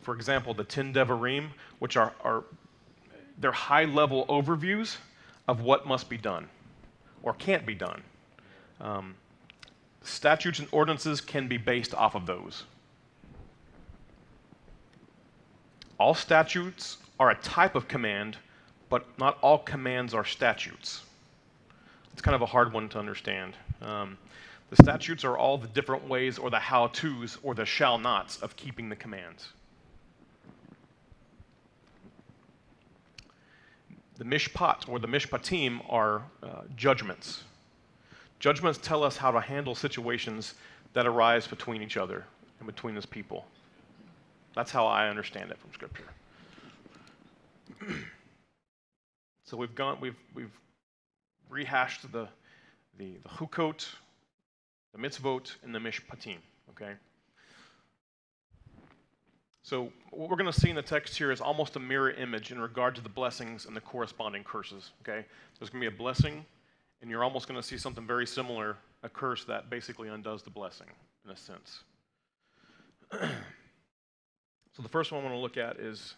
For example, the Ten Devarim, which are, are they're high level overviews of what must be done or can't be done. Um, statutes and ordinances can be based off of those. All statutes are a type of command, but not all commands are statutes. It's kind of a hard one to understand. Um, the statutes are all the different ways or the how to's or the shall nots of keeping the commands. The mishpat or the mishpatim are uh, judgments. Judgments tell us how to handle situations that arise between each other and between this people. That's how I understand it from Scripture. so we've gone, we've, we've rehashed the, the, the hukot, the mitzvot, and the mishpatim, okay? So what we're going to see in the text here is almost a mirror image in regard to the blessings and the corresponding curses, okay? There's going to be a blessing, and you're almost going to see something very similar, a curse that basically undoes the blessing, in a sense. so the first one I want to look at is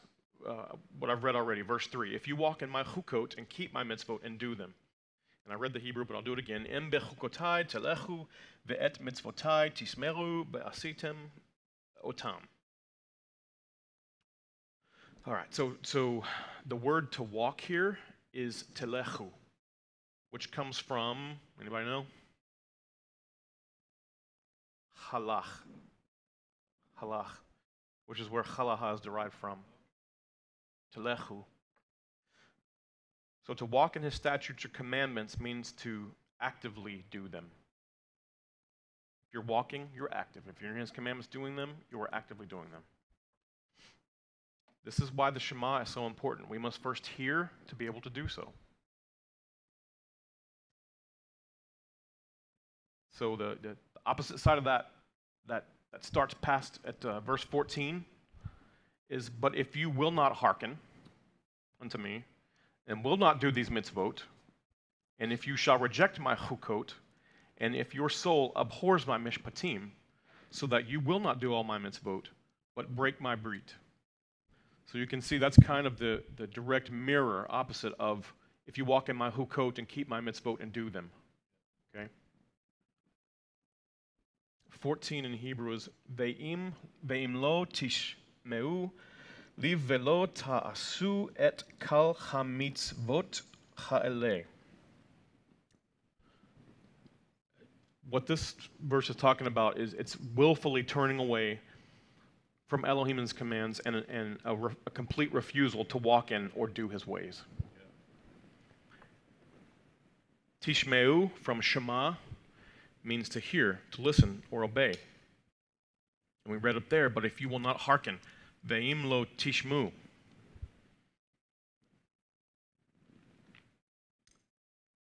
uh, what I've read already, verse 3. If you walk in my chukot and keep my mitzvot and do them. And I read the Hebrew, but I'll do it again. Em bechukotai telechu ve'et mitzvotai tismeru be'asitem otam. All right, so, so the word to walk here is telechu, which comes from, anybody know? Halach. Halach, which is where halacha is derived from. Telechu. So to walk in his statutes or commandments means to actively do them. If you're walking, you're active. If you're in his commandments doing them, you are actively doing them. This is why the Shema is so important. We must first hear to be able to do so. So the, the opposite side of that, that, that starts past at uh, verse 14 is, But if you will not hearken unto me, and will not do these mitzvot, and if you shall reject my chukot, and if your soul abhors my mishpatim, so that you will not do all my mitzvot, but break my brit, so you can see that's kind of the, the direct mirror, opposite of if you walk in my hukot and keep my mitzvot and do them. Okay? 14 in Hebrew is Ve'im, ve'im lo tishmeu, liv velo ta'asu et kal hamitzvot ha'ele. What this verse is talking about is it's willfully turning away from Elohim's commands and, and a, re, a complete refusal to walk in or do his ways. Tishmeu from Shema means to hear, to listen, or obey. And we read up there, but if you will not hearken, ve'im lo tishmu.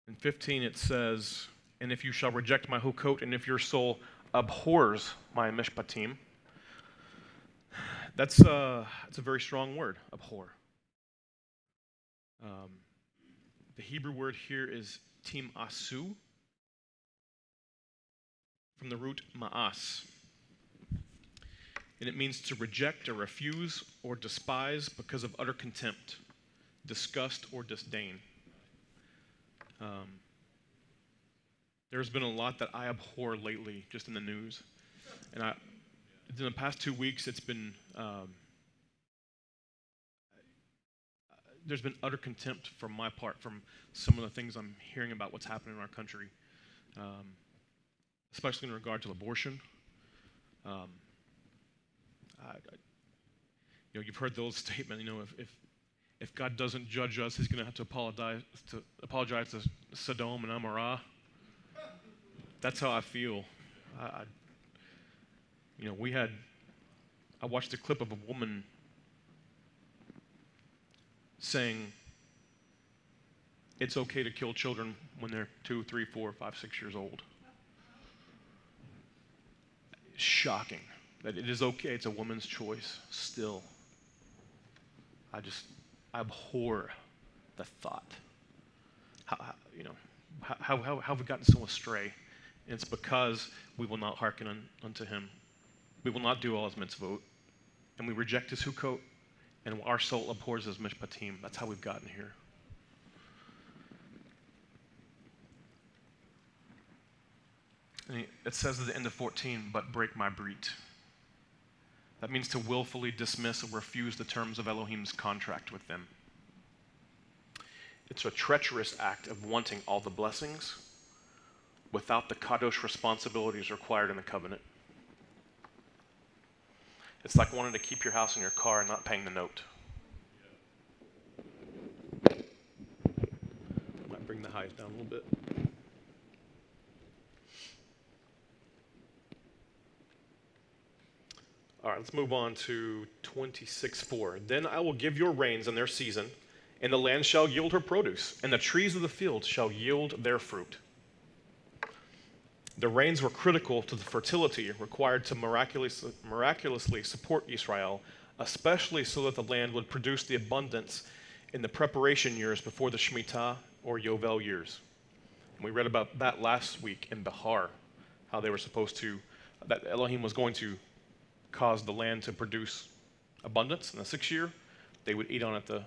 In 15 it says, and if you shall reject my hukot, and if your soul abhors my mishpatim, that's, uh, that's a very strong word, abhor. Um, The Hebrew word here is tim asu, from the root ma'as. And it means to reject or refuse or despise because of utter contempt, disgust, or disdain. Um, there's been a lot that I abhor lately, just in the news. And I, in the past two weeks, it's been um, there's been utter contempt from my part from some of the things I'm hearing about what's happening in our country, um, especially in regard to abortion. Um, I, I, you know, you've heard the old statement. You know, if if, if God doesn't judge us, He's going to have to apologize to apologize to Sodom and Amorah. That's how I feel. I, I, you know, we had. I watched a clip of a woman saying it's okay to kill children when they're two, three, four, five, six years old. Shocking that it is okay, it's a woman's choice still. I just, I abhor the thought. How, how you know, how, how, how have we gotten so astray? And it's because we will not hearken un, unto him. We will not do all his mitzvot, and we reject his hukot, and our soul abhors his mishpatim. That's how we've gotten here. And it says at the end of 14, but break my brit. That means to willfully dismiss or refuse the terms of Elohim's contract with them. It's a treacherous act of wanting all the blessings without the kadosh responsibilities required in the covenant. It's like wanting to keep your house and your car and not paying the note. Might bring the highs down a little bit. All right, let's move on to 26:4. Then I will give your rains in their season, and the land shall yield her produce, and the trees of the field shall yield their fruit. The rains were critical to the fertility required to miraculously, miraculously support Israel, especially so that the land would produce the abundance in the preparation years before the Shemitah or Yovel years. And we read about that last week in Behar, how they were supposed to, that Elohim was going to cause the land to produce abundance in the sixth year. They would eat on it the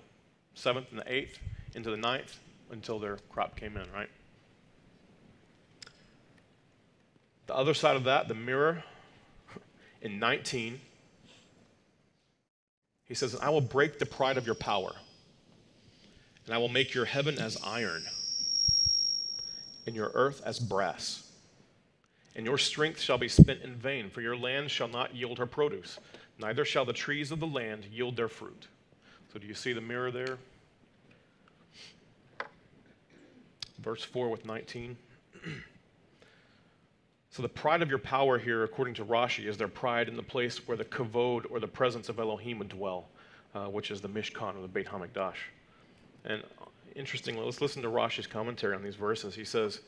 seventh and the eighth into the ninth until their crop came in, right? The other side of that, the mirror, in 19, he says, I will break the pride of your power, and I will make your heaven as iron, and your earth as brass. And your strength shall be spent in vain, for your land shall not yield her produce, neither shall the trees of the land yield their fruit. So, do you see the mirror there? Verse 4 with 19. So the pride of your power here, according to Rashi, is their pride in the place where the kavod or the presence of Elohim would dwell, uh, which is the Mishkan or the Beit Hamikdash. And interestingly, let's listen to Rashi's commentary on these verses. He says,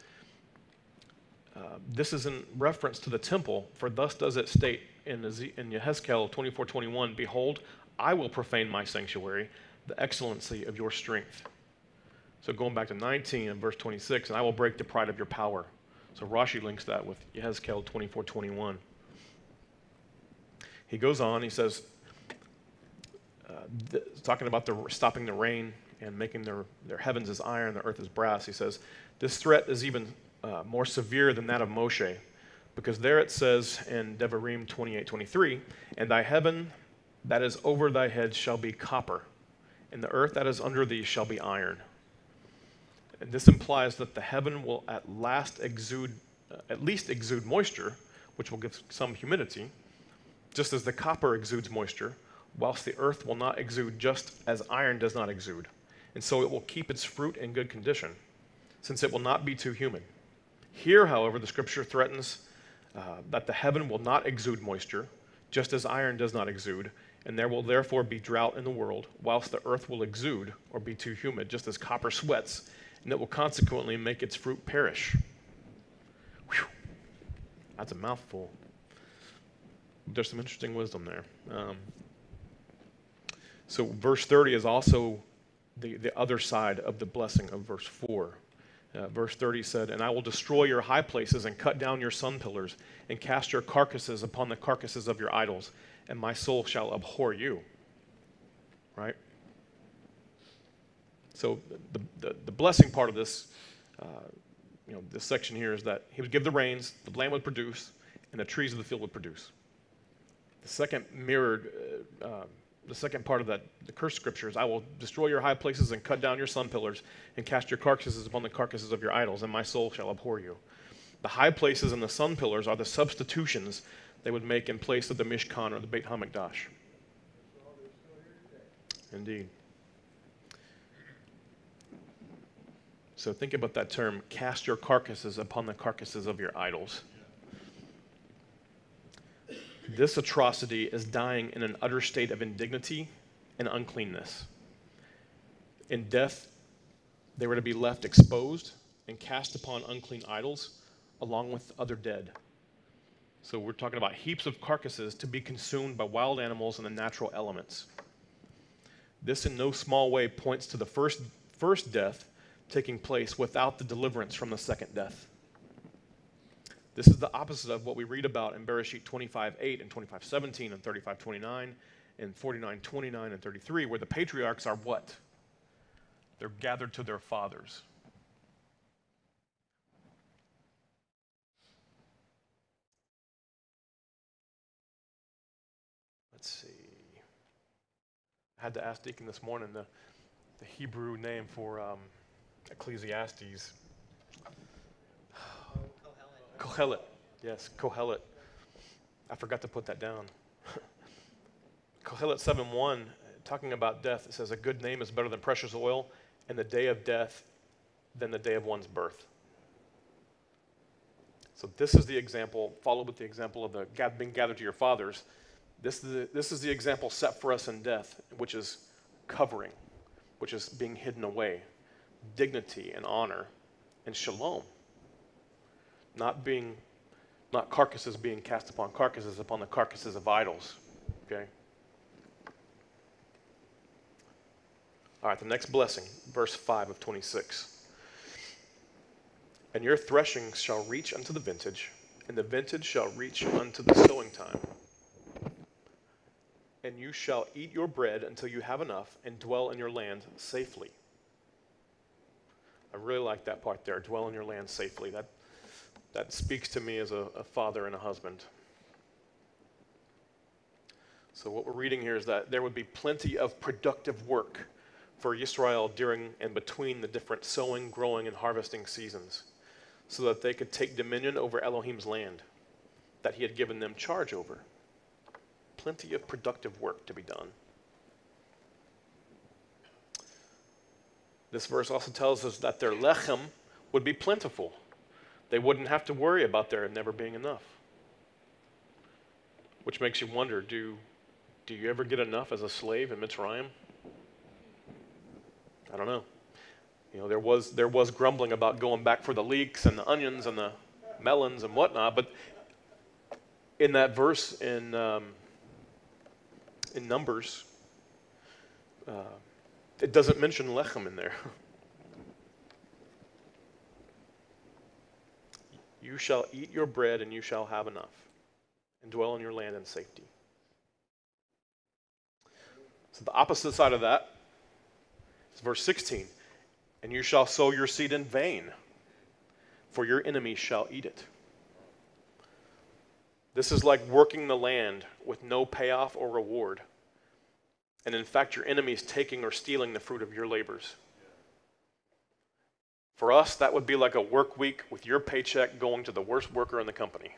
uh, this is in reference to the temple, for thus does it state in, in Yehezkel 24:21, Behold, I will profane my sanctuary, the excellency of your strength. So going back to 19 and verse 26, and I will break the pride of your power. So Rashi links that with Yehezkel 24:21. He goes on, he says, uh, th- talking about the, stopping the rain and making their, their heavens as iron, the earth as brass, he says, this threat is even uh, more severe than that of Moshe, because there it says in Devarim 28:23, and thy heaven that is over thy head shall be copper, and the earth that is under thee shall be iron. And this implies that the heaven will at last exude, uh, at least exude moisture, which will give some humidity, just as the copper exudes moisture, whilst the earth will not exude just as iron does not exude. And so it will keep its fruit in good condition, since it will not be too humid. Here, however, the scripture threatens uh, that the heaven will not exude moisture, just as iron does not exude, and there will therefore be drought in the world, whilst the earth will exude or be too humid, just as copper sweats and it will consequently make its fruit perish. Whew. That's a mouthful. There's some interesting wisdom there. Um, so, verse 30 is also the, the other side of the blessing of verse 4. Uh, verse 30 said, And I will destroy your high places and cut down your sun pillars and cast your carcasses upon the carcasses of your idols, and my soul shall abhor you. Right? So the, the, the blessing part of this, uh, you know, this section here is that he would give the rains, the land would produce, and the trees of the field would produce. The second mirrored, uh, uh, the second part of that, the curse scriptures, I will destroy your high places and cut down your sun pillars and cast your carcasses upon the carcasses of your idols, and my soul shall abhor you. The high places and the sun pillars are the substitutions they would make in place of the Mishkan or the Beit HaMikdash. Indeed. So think about that term cast your carcasses upon the carcasses of your idols. This atrocity is dying in an utter state of indignity and uncleanness. In death, they were to be left exposed and cast upon unclean idols along with other dead. So we're talking about heaps of carcasses to be consumed by wild animals and the natural elements. This, in no small way, points to the first, first death taking place without the deliverance from the second death. This is the opposite of what we read about in Bereshit 25 8 and 25 17 and 35 29 and 49 29 and 33, where the patriarchs are what? They're gathered to their fathers. Let's see. I had to ask Deacon this morning the, the Hebrew name for um, Ecclesiastes. Kohelet. Yes, Kohelet. I forgot to put that down. Kohelet 7 1, talking about death, it says, A good name is better than precious oil, and the day of death than the day of one's birth. So, this is the example, followed with the example of the being gathered to your fathers. This is, the, this is the example set for us in death, which is covering, which is being hidden away, dignity and honor, and shalom not being, not carcasses being cast upon carcasses, upon the carcasses of idols. Okay? All right, the next blessing, verse 5 of 26. And your threshings shall reach unto the vintage, and the vintage shall reach unto the sowing time. And you shall eat your bread until you have enough, and dwell in your land safely. I really like that part there. Dwell in your land safely. That that speaks to me as a, a father and a husband. So, what we're reading here is that there would be plenty of productive work for Israel during and between the different sowing, growing, and harvesting seasons so that they could take dominion over Elohim's land that he had given them charge over. Plenty of productive work to be done. This verse also tells us that their lechem would be plentiful. They wouldn't have to worry about there never being enough. Which makes you wonder do, do you ever get enough as a slave in Mitzrayim? I don't know. You know, there was, there was grumbling about going back for the leeks and the onions and the melons and whatnot, but in that verse in, um, in Numbers, uh, it doesn't mention lechem in there. You shall eat your bread, and you shall have enough, and dwell in your land in safety. So, the opposite side of that is verse 16 And you shall sow your seed in vain, for your enemies shall eat it. This is like working the land with no payoff or reward. And in fact, your enemies taking or stealing the fruit of your labors. For us, that would be like a work week with your paycheck going to the worst worker in the company.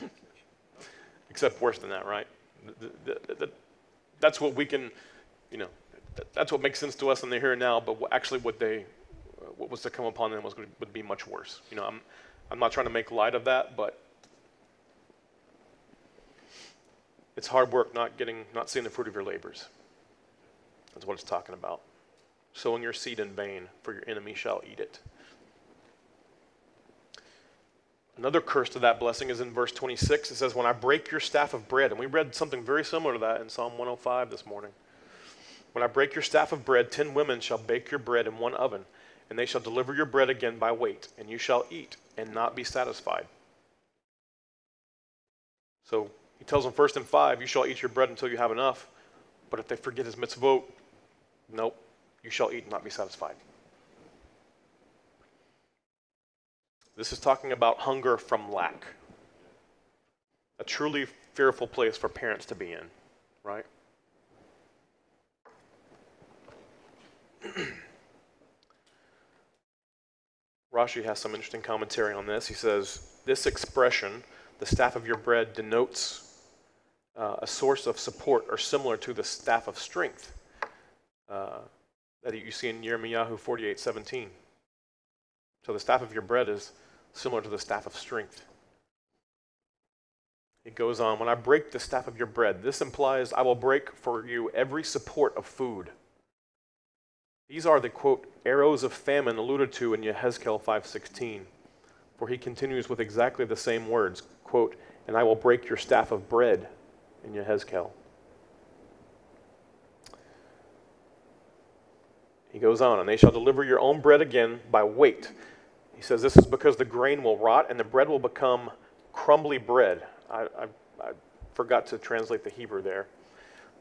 Except worse than that, right? That's what we can, you know, that's what makes sense to us in the here and now, but actually what they, uh, what was to come upon them was would be much worse. You know, I'm, I'm not trying to make light of that, but it's hard work not getting, not seeing the fruit of your labors. That's what it's talking about. Sowing your seed in vain, for your enemy shall eat it. Another curse to that blessing is in verse 26. It says, When I break your staff of bread, and we read something very similar to that in Psalm 105 this morning. When I break your staff of bread, ten women shall bake your bread in one oven, and they shall deliver your bread again by weight, and you shall eat and not be satisfied. So he tells them first in five, You shall eat your bread until you have enough. But if they forget his mitzvot, nope, you shall eat and not be satisfied. This is talking about hunger from lack. A truly fearful place for parents to be in, right? Rashi has some interesting commentary on this. He says, This expression, the staff of your bread, denotes uh, a source of support or similar to the staff of strength uh, that you see in Jeremiah 48 17. So the staff of your bread is similar to the staff of strength. It goes on, when I break the staff of your bread, this implies I will break for you every support of food. These are the quote arrows of famine alluded to in Yehezkel 5:16. For he continues with exactly the same words, quote, and I will break your staff of bread in Yehezkel. He goes on, and they shall deliver your own bread again by weight. He says this is because the grain will rot and the bread will become crumbly bread. I, I, I forgot to translate the Hebrew there.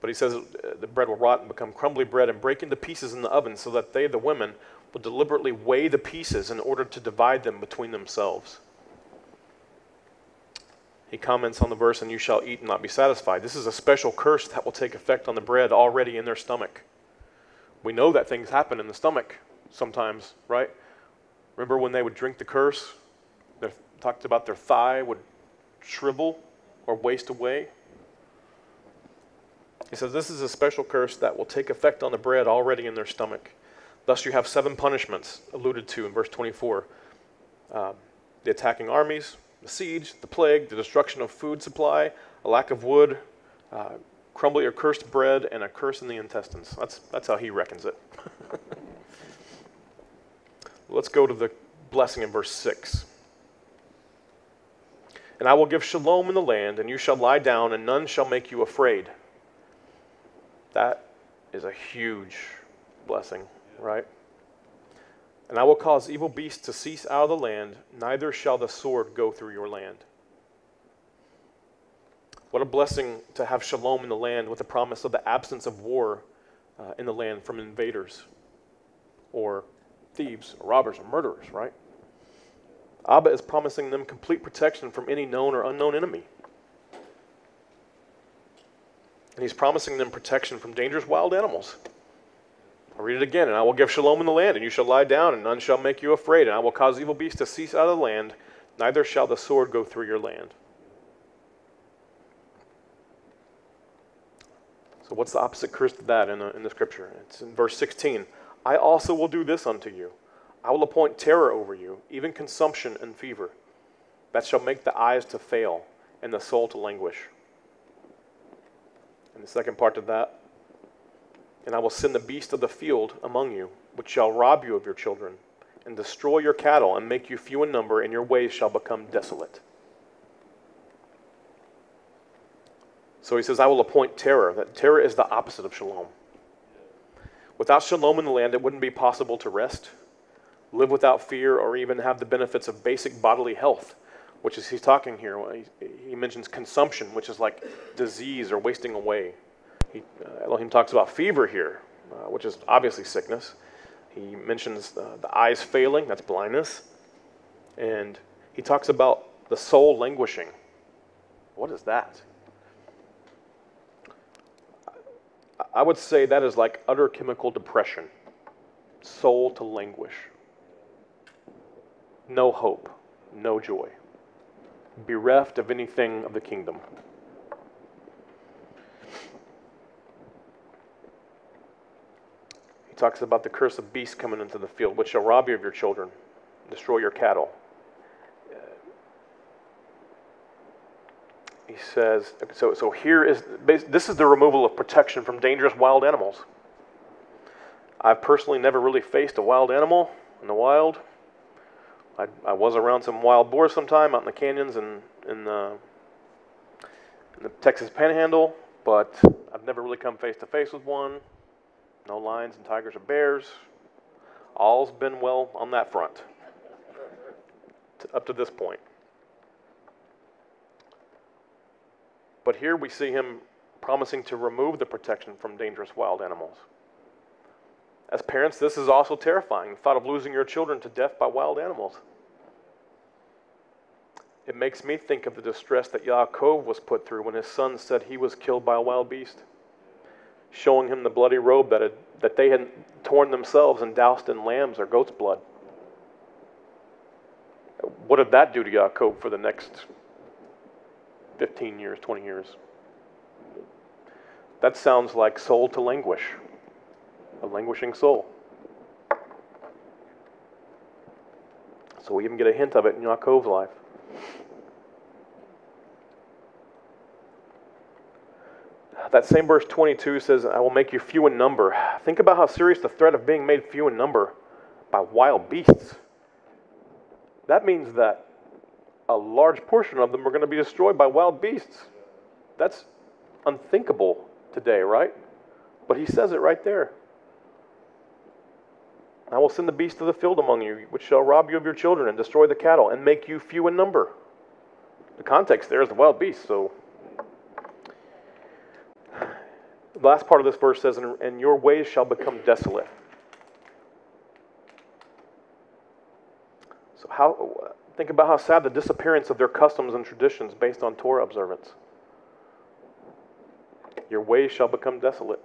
But he says uh, the bread will rot and become crumbly bread and break into pieces in the oven so that they, the women, will deliberately weigh the pieces in order to divide them between themselves. He comments on the verse, and you shall eat and not be satisfied. This is a special curse that will take effect on the bread already in their stomach. We know that things happen in the stomach sometimes, right? Remember when they would drink the curse? They talked about their thigh would shrivel or waste away. He says this is a special curse that will take effect on the bread already in their stomach. Thus, you have seven punishments alluded to in verse 24 uh, the attacking armies, the siege, the plague, the destruction of food supply, a lack of wood, uh, crumbly your cursed bread, and a curse in the intestines. That's, that's how he reckons it. Let's go to the blessing in verse 6. And I will give shalom in the land, and you shall lie down, and none shall make you afraid. That is a huge blessing, right? And I will cause evil beasts to cease out of the land, neither shall the sword go through your land. What a blessing to have shalom in the land with the promise of the absence of war uh, in the land from invaders or thieves, or robbers, or murderers, right? Abba is promising them complete protection from any known or unknown enemy. And he's promising them protection from dangerous wild animals. I'll read it again. And I will give shalom in the land, and you shall lie down, and none shall make you afraid. And I will cause evil beasts to cease out of the land, neither shall the sword go through your land. So, what's the opposite curse to that in the, in the scripture? It's in verse 16. I also will do this unto you. I will appoint terror over you, even consumption and fever, that shall make the eyes to fail and the soul to languish. And the second part of that, and I will send the beast of the field among you, which shall rob you of your children, and destroy your cattle, and make you few in number, and your ways shall become desolate. So he says, I will appoint terror. That terror is the opposite of shalom. Without shalom in the land, it wouldn't be possible to rest, live without fear, or even have the benefits of basic bodily health, which is he's talking here. He, mentions consumption, which is like disease or wasting away. He, uh, Elohim talks about fever here, uh, which is obviously sickness. He mentions uh, the eyes failing, that's blindness. And he talks about the soul languishing. What is that? I would say that is like utter chemical depression, soul to languish, no hope, no joy, bereft of anything of the kingdom. He talks about the curse of beasts coming into the field, which shall rob you of your children, destroy your cattle. He says, so, so here is, this is the removal of protection from dangerous wild animals. I've personally never really faced a wild animal in the wild, I, I was around some wild boars sometime out in the canyons and in the, in the Texas Panhandle, but I've never really come face to face with one. No lions and tigers or bears. All's been well on that front up to this point. But here we see him promising to remove the protection from dangerous wild animals. As parents, this is also terrifying the thought of losing your children to death by wild animals. It makes me think of the distress that Yaakov was put through when his son said he was killed by a wild beast, showing him the bloody robe that, had, that they had torn themselves and doused in lamb's or goat's blood. What did that do to Yaakov for the next 15 years, 20 years? That sounds like soul to languish a languishing soul. So we even get a hint of it in Yaakov's life. That same verse 22 says, I will make you few in number. Think about how serious the threat of being made few in number by wild beasts. That means that a large portion of them are going to be destroyed by wild beasts. That's unthinkable today, right? But he says it right there. I will send the beasts of the field among you, which shall rob you of your children and destroy the cattle and make you few in number. The context there is the wild beasts, so. The last part of this verse says, And your ways shall become desolate. So, how, think about how sad the disappearance of their customs and traditions based on Torah observance. Your ways shall become desolate.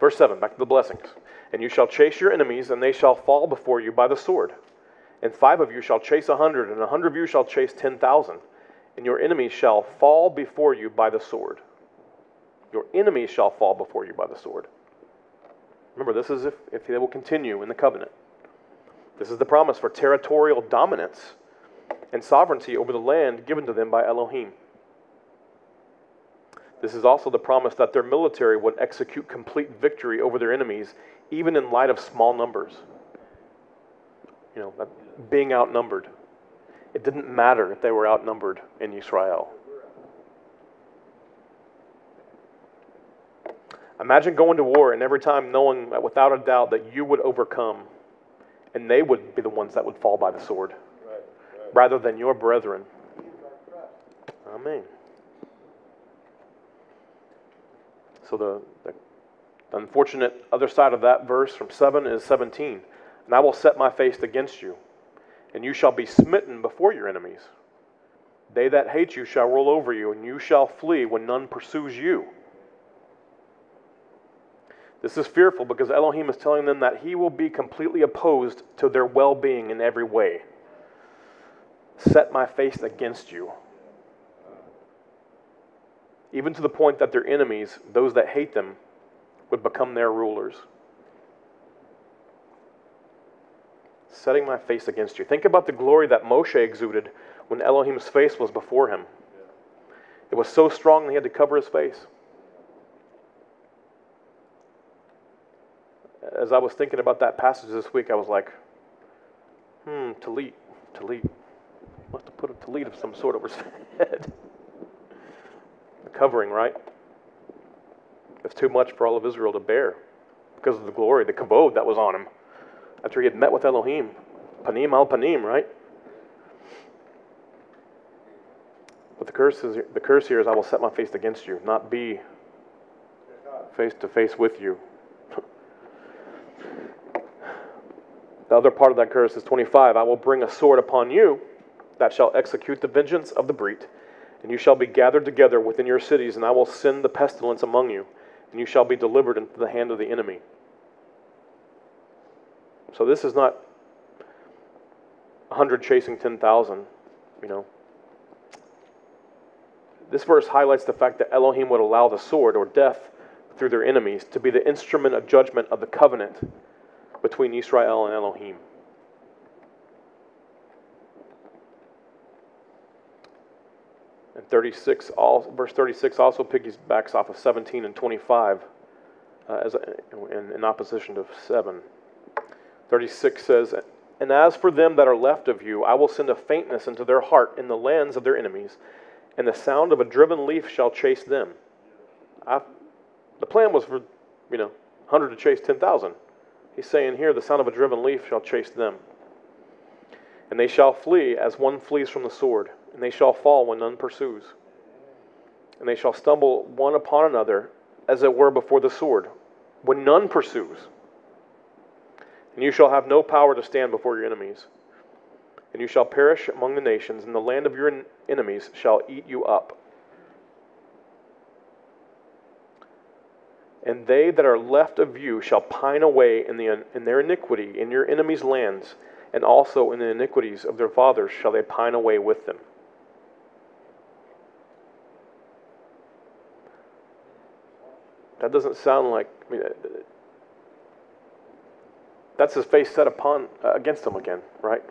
Verse 7, back to the blessings. And you shall chase your enemies, and they shall fall before you by the sword. And five of you shall chase a hundred, and a hundred of you shall chase ten thousand. And your enemies shall fall before you by the sword. Your enemies shall fall before you by the sword. Remember, this is if, if they will continue in the covenant. This is the promise for territorial dominance and sovereignty over the land given to them by Elohim. This is also the promise that their military would execute complete victory over their enemies, even in light of small numbers. You know, being outnumbered. It didn't matter if they were outnumbered in Israel. Imagine going to war and every time knowing without a doubt that you would overcome and they would be the ones that would fall by the sword rather than your brethren. Amen. So the, the, the unfortunate other side of that verse from 7 is 17. And I will set my face against you, and you shall be smitten before your enemies. They that hate you shall rule over you, and you shall flee when none pursues you. This is fearful because Elohim is telling them that he will be completely opposed to their well being in every way. Set my face against you even to the point that their enemies, those that hate them, would become their rulers. Setting my face against you. Think about the glory that Moshe exuded when Elohim's face was before him. It was so strong that he had to cover his face. As I was thinking about that passage this week, I was like, hmm, Talit, Talit. Must have put a Talit of some sort over his head The covering, right? It's too much for all of Israel to bear because of the glory, the kavod that was on him after he had met with Elohim. Panim al panim, right? But the curse, is, the curse here is I will set my face against you, not be face to face with you. The other part of that curse is 25 I will bring a sword upon you that shall execute the vengeance of the brit and you shall be gathered together within your cities, and I will send the pestilence among you, and you shall be delivered into the hand of the enemy. So this is not 100 chasing 10,000, you know. This verse highlights the fact that Elohim would allow the sword or death through their enemies to be the instrument of judgment of the covenant between Israel and Elohim. And 36, all, verse 36 also piggybacks off of 17 and 25. uh, as in, in opposition to 7. 36 says, And as for them that are left of you, I will send a faintness into their heart in the lands of their enemies, and the sound of a driven leaf shall chase them. I, the plan was for, you know, 100 to chase 10,000. He's saying here, the sound of a driven leaf shall chase them. And they shall flee as one flees from the sword, and they shall fall when none pursues. And they shall stumble one upon another, as it were before the sword, when none pursues. And you shall have no power to stand before your enemies. And you shall perish among the nations, and the land of your enemies shall eat you up. And they that are left of you shall pine away in, the, in their iniquity in your enemies' lands, and also in the iniquities of their fathers shall they pine away with them. That doesn't sound like, I mean, that's his face set upon uh, against them again, right?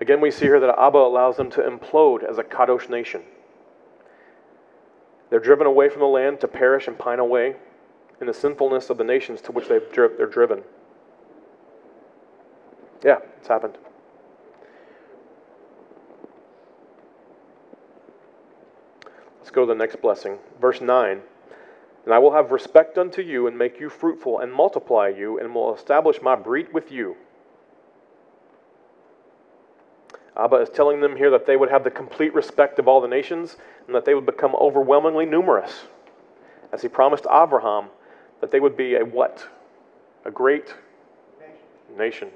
Again, we see here that Abba allows them to implode as a Kadosh nation. They're driven away from the land to perish and pine away in the sinfulness of the nations to which they've dri- they're driven. Yeah, it's happened. Let's go to the next blessing. Verse 9. And I will have respect unto you and make you fruitful and multiply you and will establish my brit with you. Abba is telling them here that they would have the complete respect of all the nations and that they would become overwhelmingly numerous. As he promised Abraham that they would be a what? A great nation.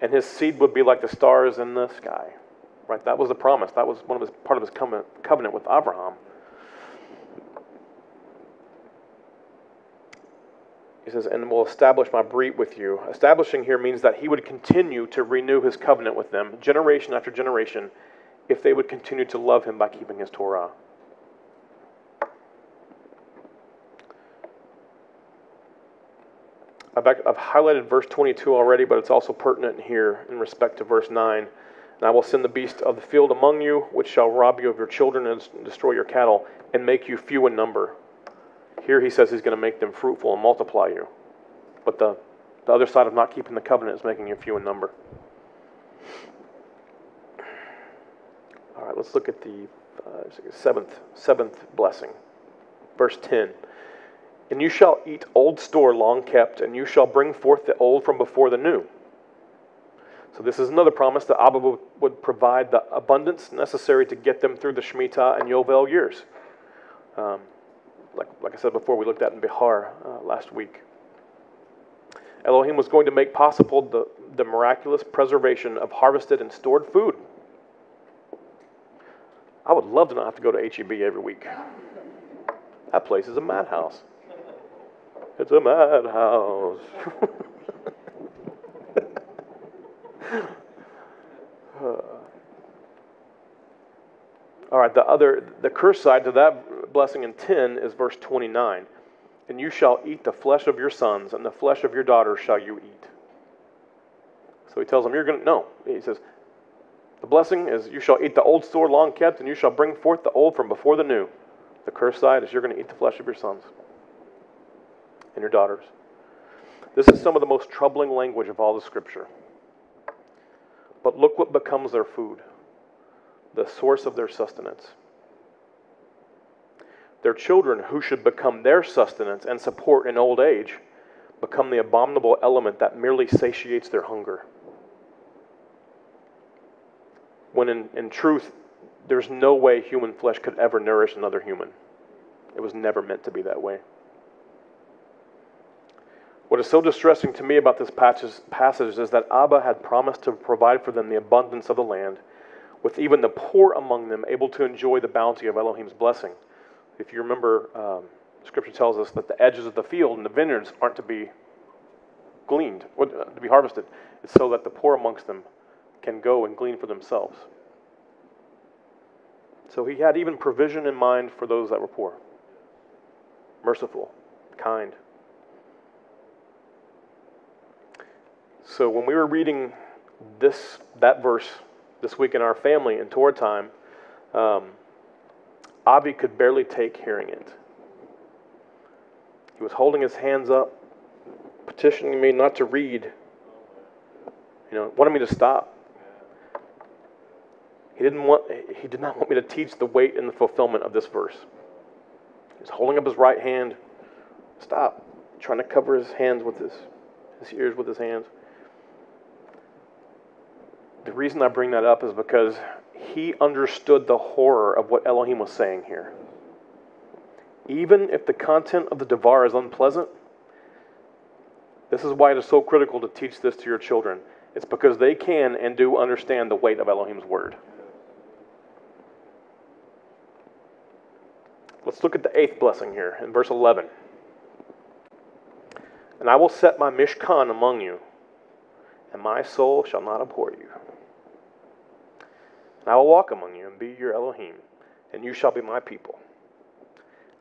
And his seed would be like the stars in the sky. Right? That was the promise. That was one of his part of his covenant, covenant with Abraham. He says, and will establish my brit with you. Establishing here means that he would continue to renew his covenant with them, generation after generation, if they would continue to love him by keeping his Torah. I've, I've highlighted verse 22 already, but it's also pertinent here in respect to verse 9. And I will send the beast of the field among you, which shall rob you of your children and destroy your cattle, and make you few in number. Here he says he's going to make them fruitful and multiply you. But the, the other side of not keeping the covenant is making you few in number. All right, let's look at the uh, seventh, seventh blessing. Verse 10. And you shall eat old store long kept, and you shall bring forth the old from before the new. So, this is another promise that Abba would, provide the abundance necessary to get them through the Shemitah and Yovel years. Um, like, like I said before, we looked at in Behar uh, last week. Elohim was going to make possible the, the miraculous preservation of harvested and stored food. I would love to not have to go to HEB every week. That place is a madhouse. It's a madhouse. All right, the other, the curse side to that blessing in 10 is verse 29. And you shall eat the flesh of your sons, and the flesh of your daughters shall you eat. So he tells them, You're going to, no. He says, The blessing is, You shall eat the old store long kept, and you shall bring forth the old from before the new. The curse side is, You're going to eat the flesh of your sons and your daughters. This is some of the most troubling language of all the scripture. But look what becomes their food the source of their sustenance. Their children, who should become their sustenance and support in old age, become the abominable element that merely satiates their hunger. When in, in truth, there's no way human flesh could ever nourish another human. It was never meant to be that way. What is so distressing to me about this passage is that Abba had promised to provide for them the abundance of the land with even the poor among them able to enjoy the bounty of Elohim's blessing. If you remember, um, Scripture tells us that the edges of the field and the vineyards aren't to be gleaned, or uh, to be harvested. It's so that the poor amongst them can go and glean for themselves. So he had even provision in mind for those that were poor, merciful, kind. So when we were reading this that verse this week in our family in Torah time, um, Avi could barely take hearing it. He was holding his hands up, petitioning me not to read. You know, wanted me to stop. He didn't want he did not want me to teach the weight and the fulfillment of this verse. He's holding up his right hand. Stop. Trying to cover his hands with his his ears with his hands. The reason I bring that up is because he understood the horror of what Elohim was saying here. Even if the content of the Devar is unpleasant, this is why it is so critical to teach this to your children. It's because they can and do understand the weight of Elohim's word. Let's look at the eighth blessing here in verse 11. And I will set my Mishkan among you, and my soul shall not abhor you. And I will walk among you and be your Elohim, and you shall be my people.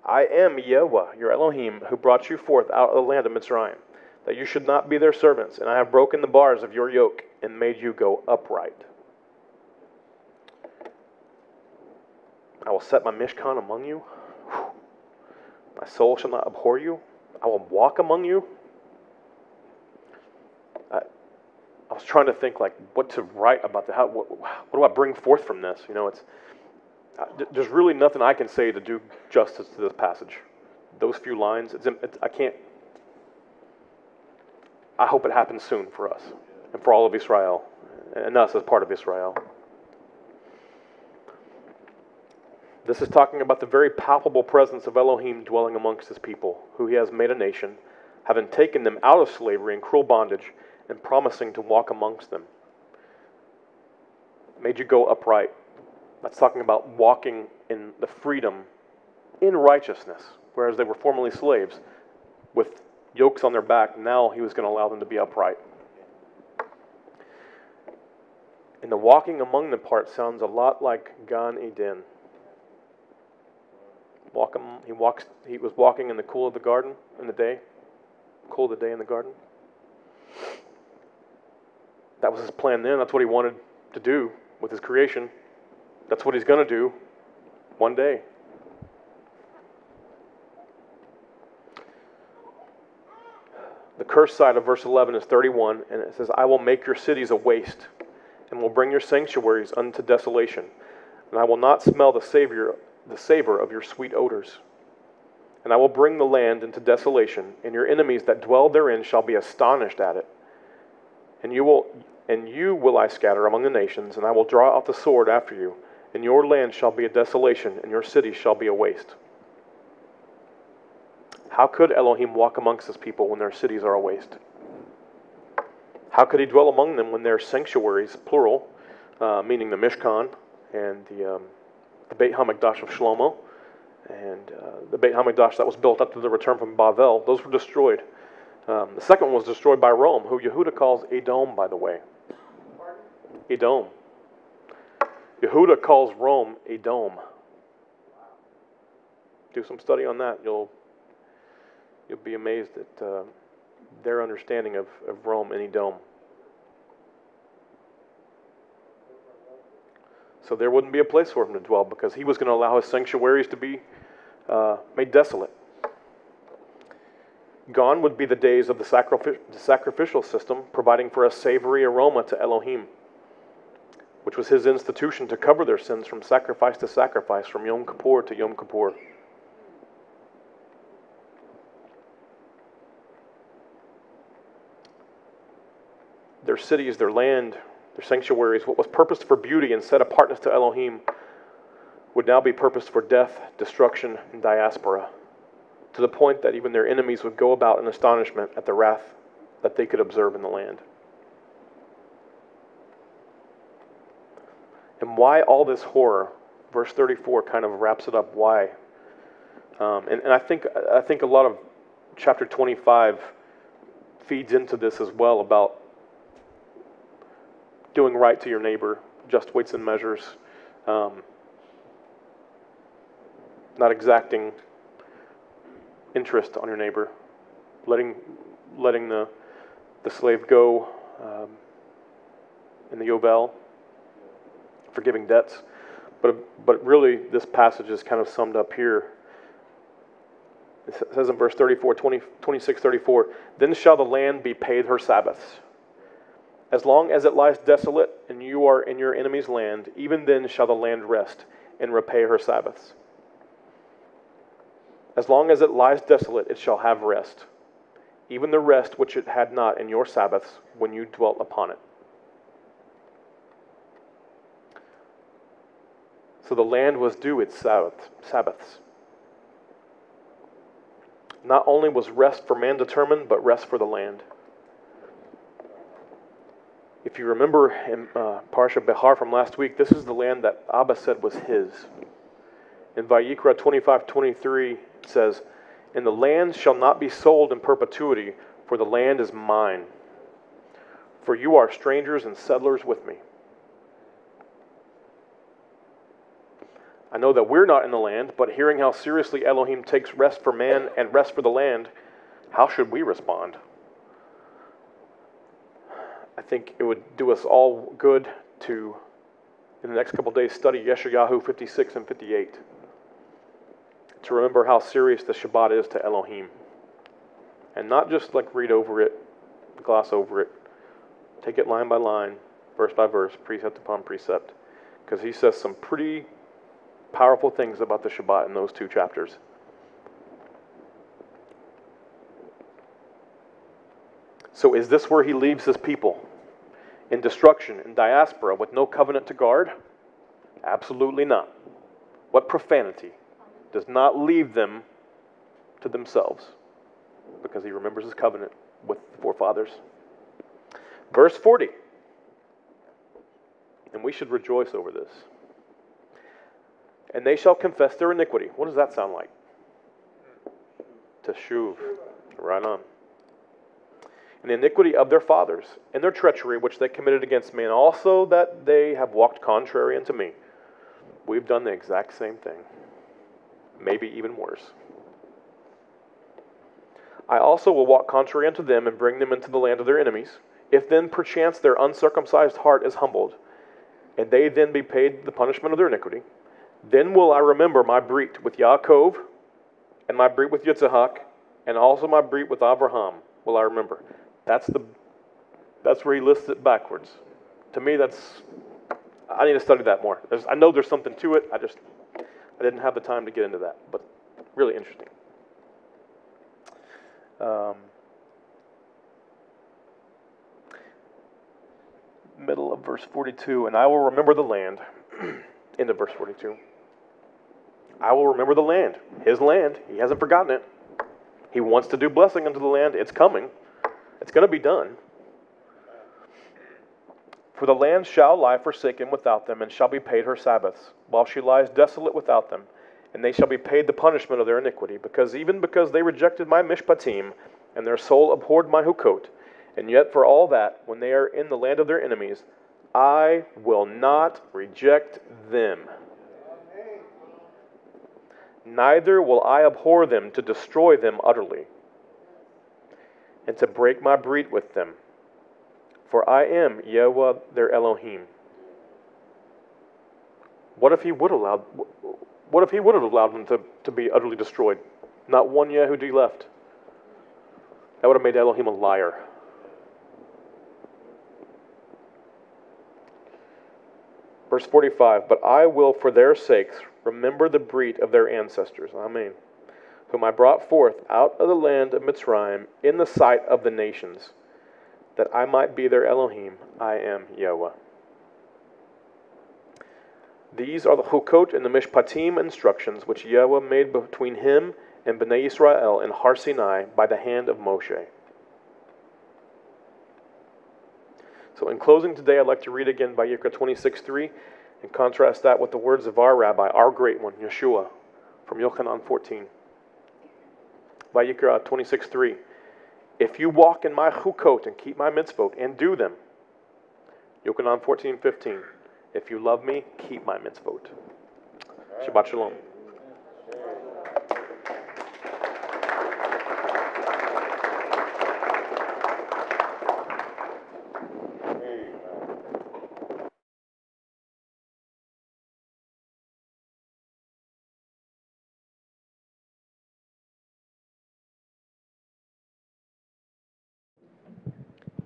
I am Yahweh, your Elohim, who brought you forth out of the land of Mitzrayim, that you should not be their servants, and I have broken the bars of your yoke and made you go upright. I will set my Mishkan among you. My soul shall not abhor you. I will walk among you. I, I was trying to think like what to write about the how. What, what do I bring forth from this? You know, it's uh, there's really nothing I can say to do justice to this passage. Those few lines, it's, it's, I can't. I hope it happens soon for us and for all of Israel and us as part of Israel. This is talking about the very palpable presence of Elohim dwelling amongst his people, who he has made a nation, having taken them out of slavery and cruel bondage, and promising to walk amongst them. Made you go upright. That's talking about walking in the freedom, in righteousness, whereas they were formerly slaves with yokes on their back. Now he was going to allow them to be upright. And the walking among them part sounds a lot like Gan Eden. Walk him, he walks. He was walking in the cool of the garden in the day, cool of the day in the garden. That was his plan then. That's what he wanted to do with his creation. That's what he's going to do one day. The curse side of verse 11 is 31, and it says, I will make your cities a waste, and will bring your sanctuaries unto desolation, and I will not smell the savior, the savor of your sweet odors. And I will bring the land into desolation, and your enemies that dwell therein shall be astonished at it. And you will and you will I scatter among the nations, and I will draw out the sword after you, and your land shall be a desolation, and your cities shall be a waste. How could Elohim walk amongst his people when their cities are a waste? How could he dwell among them when their sanctuaries, plural, uh, meaning the Mishkan and the, um, the Beit HaMikdash of Shlomo, and uh, the Beit HaMikdash that was built after the return from Bavel, those were destroyed. Um, the second one was destroyed by Rome, who Yehuda calls Edom, by the way. Edom. Yehuda calls Rome Edom. Do some study on that. You'll you'll be amazed at uh, their understanding of, of Rome and Edom. So there wouldn't be a place for him to dwell because he was going to allow his sanctuaries to be uh, made desolate. Gone would be the days of the, sacrificial system, providing for a savory aroma to Elohim, which was his institution to cover their sins from sacrifice to sacrifice, from Yom Kippur to Yom Kippur. Their cities, their land, their sanctuaries, what was purposed for beauty and set apartness to Elohim, would now be purposed for death, destruction, and diaspora to the point that even their enemies would go about in astonishment at the wrath that they could observe in the land. And why all this horror? Verse 34 kind of wraps it up. Why? Um, and, and I think I think a lot of chapter 25 feeds into this as well about doing right to your neighbor, just weights and measures, um, not exacting interest on your neighbor, letting letting the the slave go um, in the Yovel, forgiving debts. But, but really, this passage is kind of summed up here. It says in verse 34, 20, 26, 34, Then shall the land be paid her Sabbaths. As long as it lies desolate and you are in your enemy's land, even then shall the land rest and repay her Sabbaths. As long as it lies desolate, it shall have rest, even the rest which it had not in your Sabbaths when you dwelt upon it. So the land was due its Sabbath, Sabbaths. Not only was rest for man determined, but rest for the land. If you remember in uh, Parsha Behar from last week, this is the land that Abba said was his. In Vayikra 25 23, it says, And the land shall not be sold in perpetuity, for the land is mine. For you are strangers and settlers with me. I know that we're not in the land, but hearing how seriously Elohim takes rest for man and rest for the land, how should we respond? I think it would do us all good to, in the next couple days, study Yeshayahu 56 and 58 to remember how serious the Shabbat is to Elohim. And not just like read over it, gloss over it, take it line by line, verse by verse, precept upon precept, because he says some pretty powerful things about the Shabbat in those two chapters. So, is this where he leaves his people? In destruction, in diaspora, with no covenant to guard? Absolutely not. What profanity does not leave them to themselves? Because he remembers his covenant with the forefathers. Verse 40. And we should rejoice over this and they shall confess their iniquity. What does that sound like? Teshuv. Right on. And the iniquity of their fathers, and their treachery which they committed against me, and also that they have walked contrary unto me. We've done the exact same thing, maybe even worse. I also will walk contrary unto them and bring them into the land of their enemies. If then perchance their uncircumcised heart is humbled, and they then be paid the punishment of their iniquity, then will I remember my brit with Yaakov, and my brit with Yitzhak, and also my brit with Abraham. Will I remember? That's the. That's where he lists it backwards. To me, that's. I need to study that more. There's, I know there's something to it. I just. I didn't have the time to get into that, but really interesting. Um, middle of verse 42, and I will remember the land. End of verse 42. I will remember the land, his land. He hasn't forgotten it. He wants to do blessing unto the land. It's coming, it's going to be done. For the land shall lie forsaken without them, and shall be paid her Sabbaths, while she lies desolate without them. And they shall be paid the punishment of their iniquity, because even because they rejected my mishpatim, and their soul abhorred my hukot, and yet for all that, when they are in the land of their enemies, I will not reject them. Neither will I abhor them to destroy them utterly, and to break my brit with them. For I am Yahweh their Elohim. What if he would allow? What if he would have allowed them to, to be utterly destroyed? Not one Yehudi left. That would have made Elohim a liar. Verse 45 But I will, for their sakes, remember the brit of their ancestors. Amen. Whom I brought forth out of the land of Mitzrayim in the sight of the nations, that I might be their Elohim. I am Yahweh. These are the Hukot and the Mishpatim instructions which Yahweh made between him and Bnei Israel in Har Sinai by the hand of Moshe. So, in closing today, I'd like to read again Vayikra 26 3 and contrast that with the words of our rabbi, our great one, Yeshua, from Yochanan 14. Vayikra 26 3. If you walk in my chukot and keep my mitzvot and do them, Yochanan 14 15. If you love me, keep my mitzvot. Shabbat Shalom.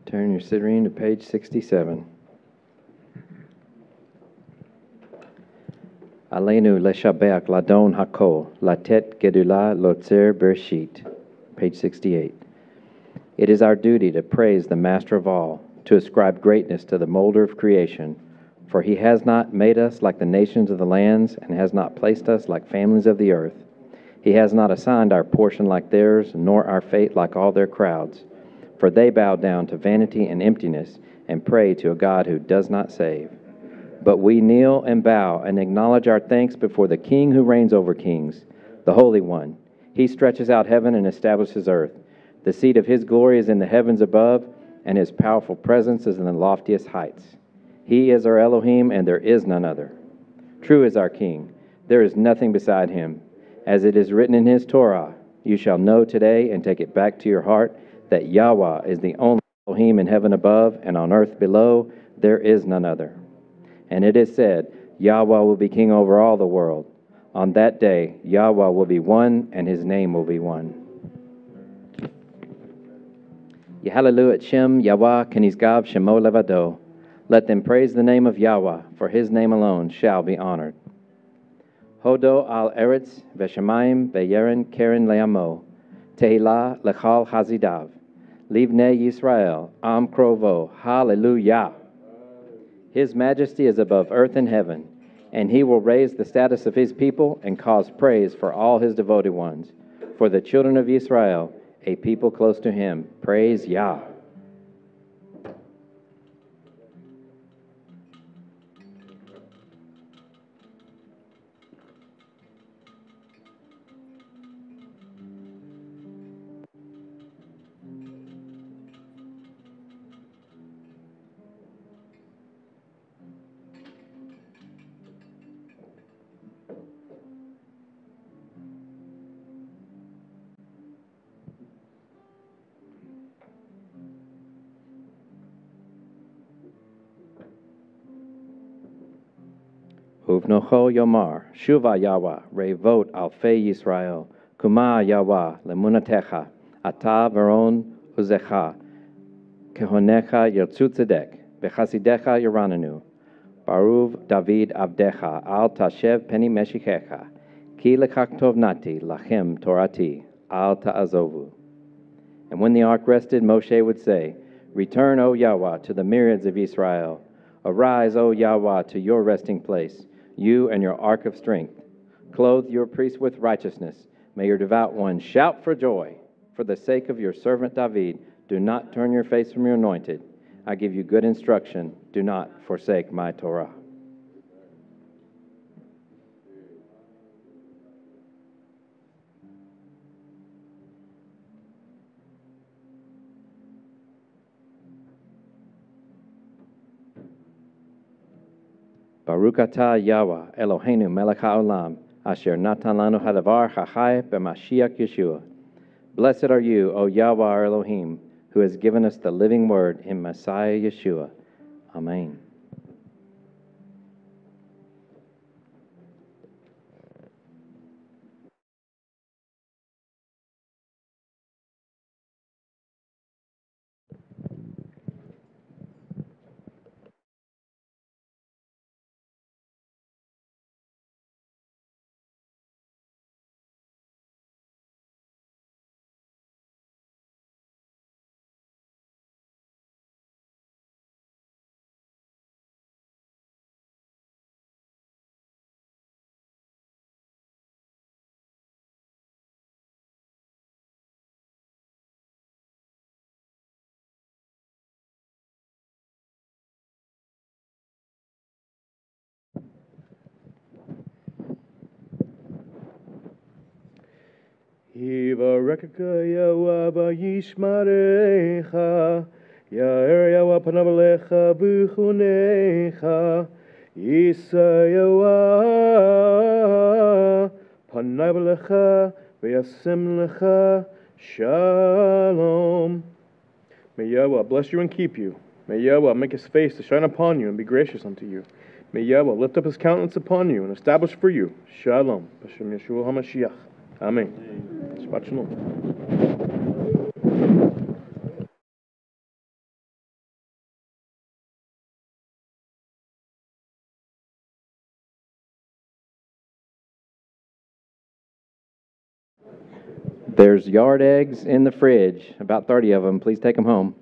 Turn your Siddur to page 67. Alenu leshabeach ladon hakol, latet gedula lotzer bershit. Page 68. It is our duty to praise the Master of all, to ascribe greatness to the molder of creation. For he has not made us like the nations of the lands, and has not placed us like families of the earth. He has not assigned our portion like theirs, nor our fate like all their crowds. For they bow down to vanity and emptiness, and pray to a God who does not save. But we kneel and bow and acknowledge our thanks before the King who reigns over kings, the Holy One. He stretches out heaven and establishes earth. The seat of his glory is in the heavens above, and his powerful presence is in the loftiest heights. He is our Elohim, and there is none other. True is our King. There is nothing beside him. As it is written in his Torah, you shall know today and take it back to your heart that Yahweh is the only Elohim in heaven above and on earth below. There is none other. And it is said, Yahweh will be king over all the world. On that day, Yahweh will be one, and his name will be one. Yehallelu et Shem Yahweh Kenizgav Shemo Levado. Let them praise the name of Yahweh, for his name alone shall be honored. Hodo al Eretz Veshemayim Beyeren Keren Leamo. Tehillah Lechal Hazidav. Livnei Yisrael Am Krovo. Hallelujah. His majesty is above earth and heaven, and he will raise the status of his people and cause praise for all his devoted ones. For the children of Israel, a people close to him, praise Yah. Uvnocho Yomar, Shuva Yahweh, Revot Alfei Yisrael, Kuma Yahweh, Lemunatecha, Ata Veron Uzecha, Kehonecha Yertzu Tzedek, Bechasidecha Yerananu, Baruv David Abdecha, Al Tashev Peni Meshichecha, Ki Lekach Tov Nati, Lachem Torati, Al Ta'azovu. And when the ark rested, Moshe would say, Return, O Yahweh, to the myriads of Israel. Arise, O Yahweh, to your resting place, you and your ark of strength. Clothe your priests with righteousness. May your devout ones shout for joy. For the sake of your servant David, do not turn your face from your anointed. I give you good instruction. Do not forsake my Torah. Baruch atah Eloheinu melech haolam, asher natan hadavar chachai b'mashiach Yeshua. Blessed are you, O Yahweh Elohim, who has given us the living word in Messiah Yeshua. Amen. Yivarekaka Yahweh v'yishmarecha Ya'er Yahweh panav alecha v'chunecha Yisa Yahweh panav alecha v'yasem lecha Shalom May Yahweh bless you and keep you. May Yahweh make his face to shine upon you and be gracious unto you. May Yahweh lift up his countenance upon you and establish for you Shalom. Yeshua HaMashiach. Amen. Shabbat there's yard eggs in the fridge, about 30 of them. Please take them home.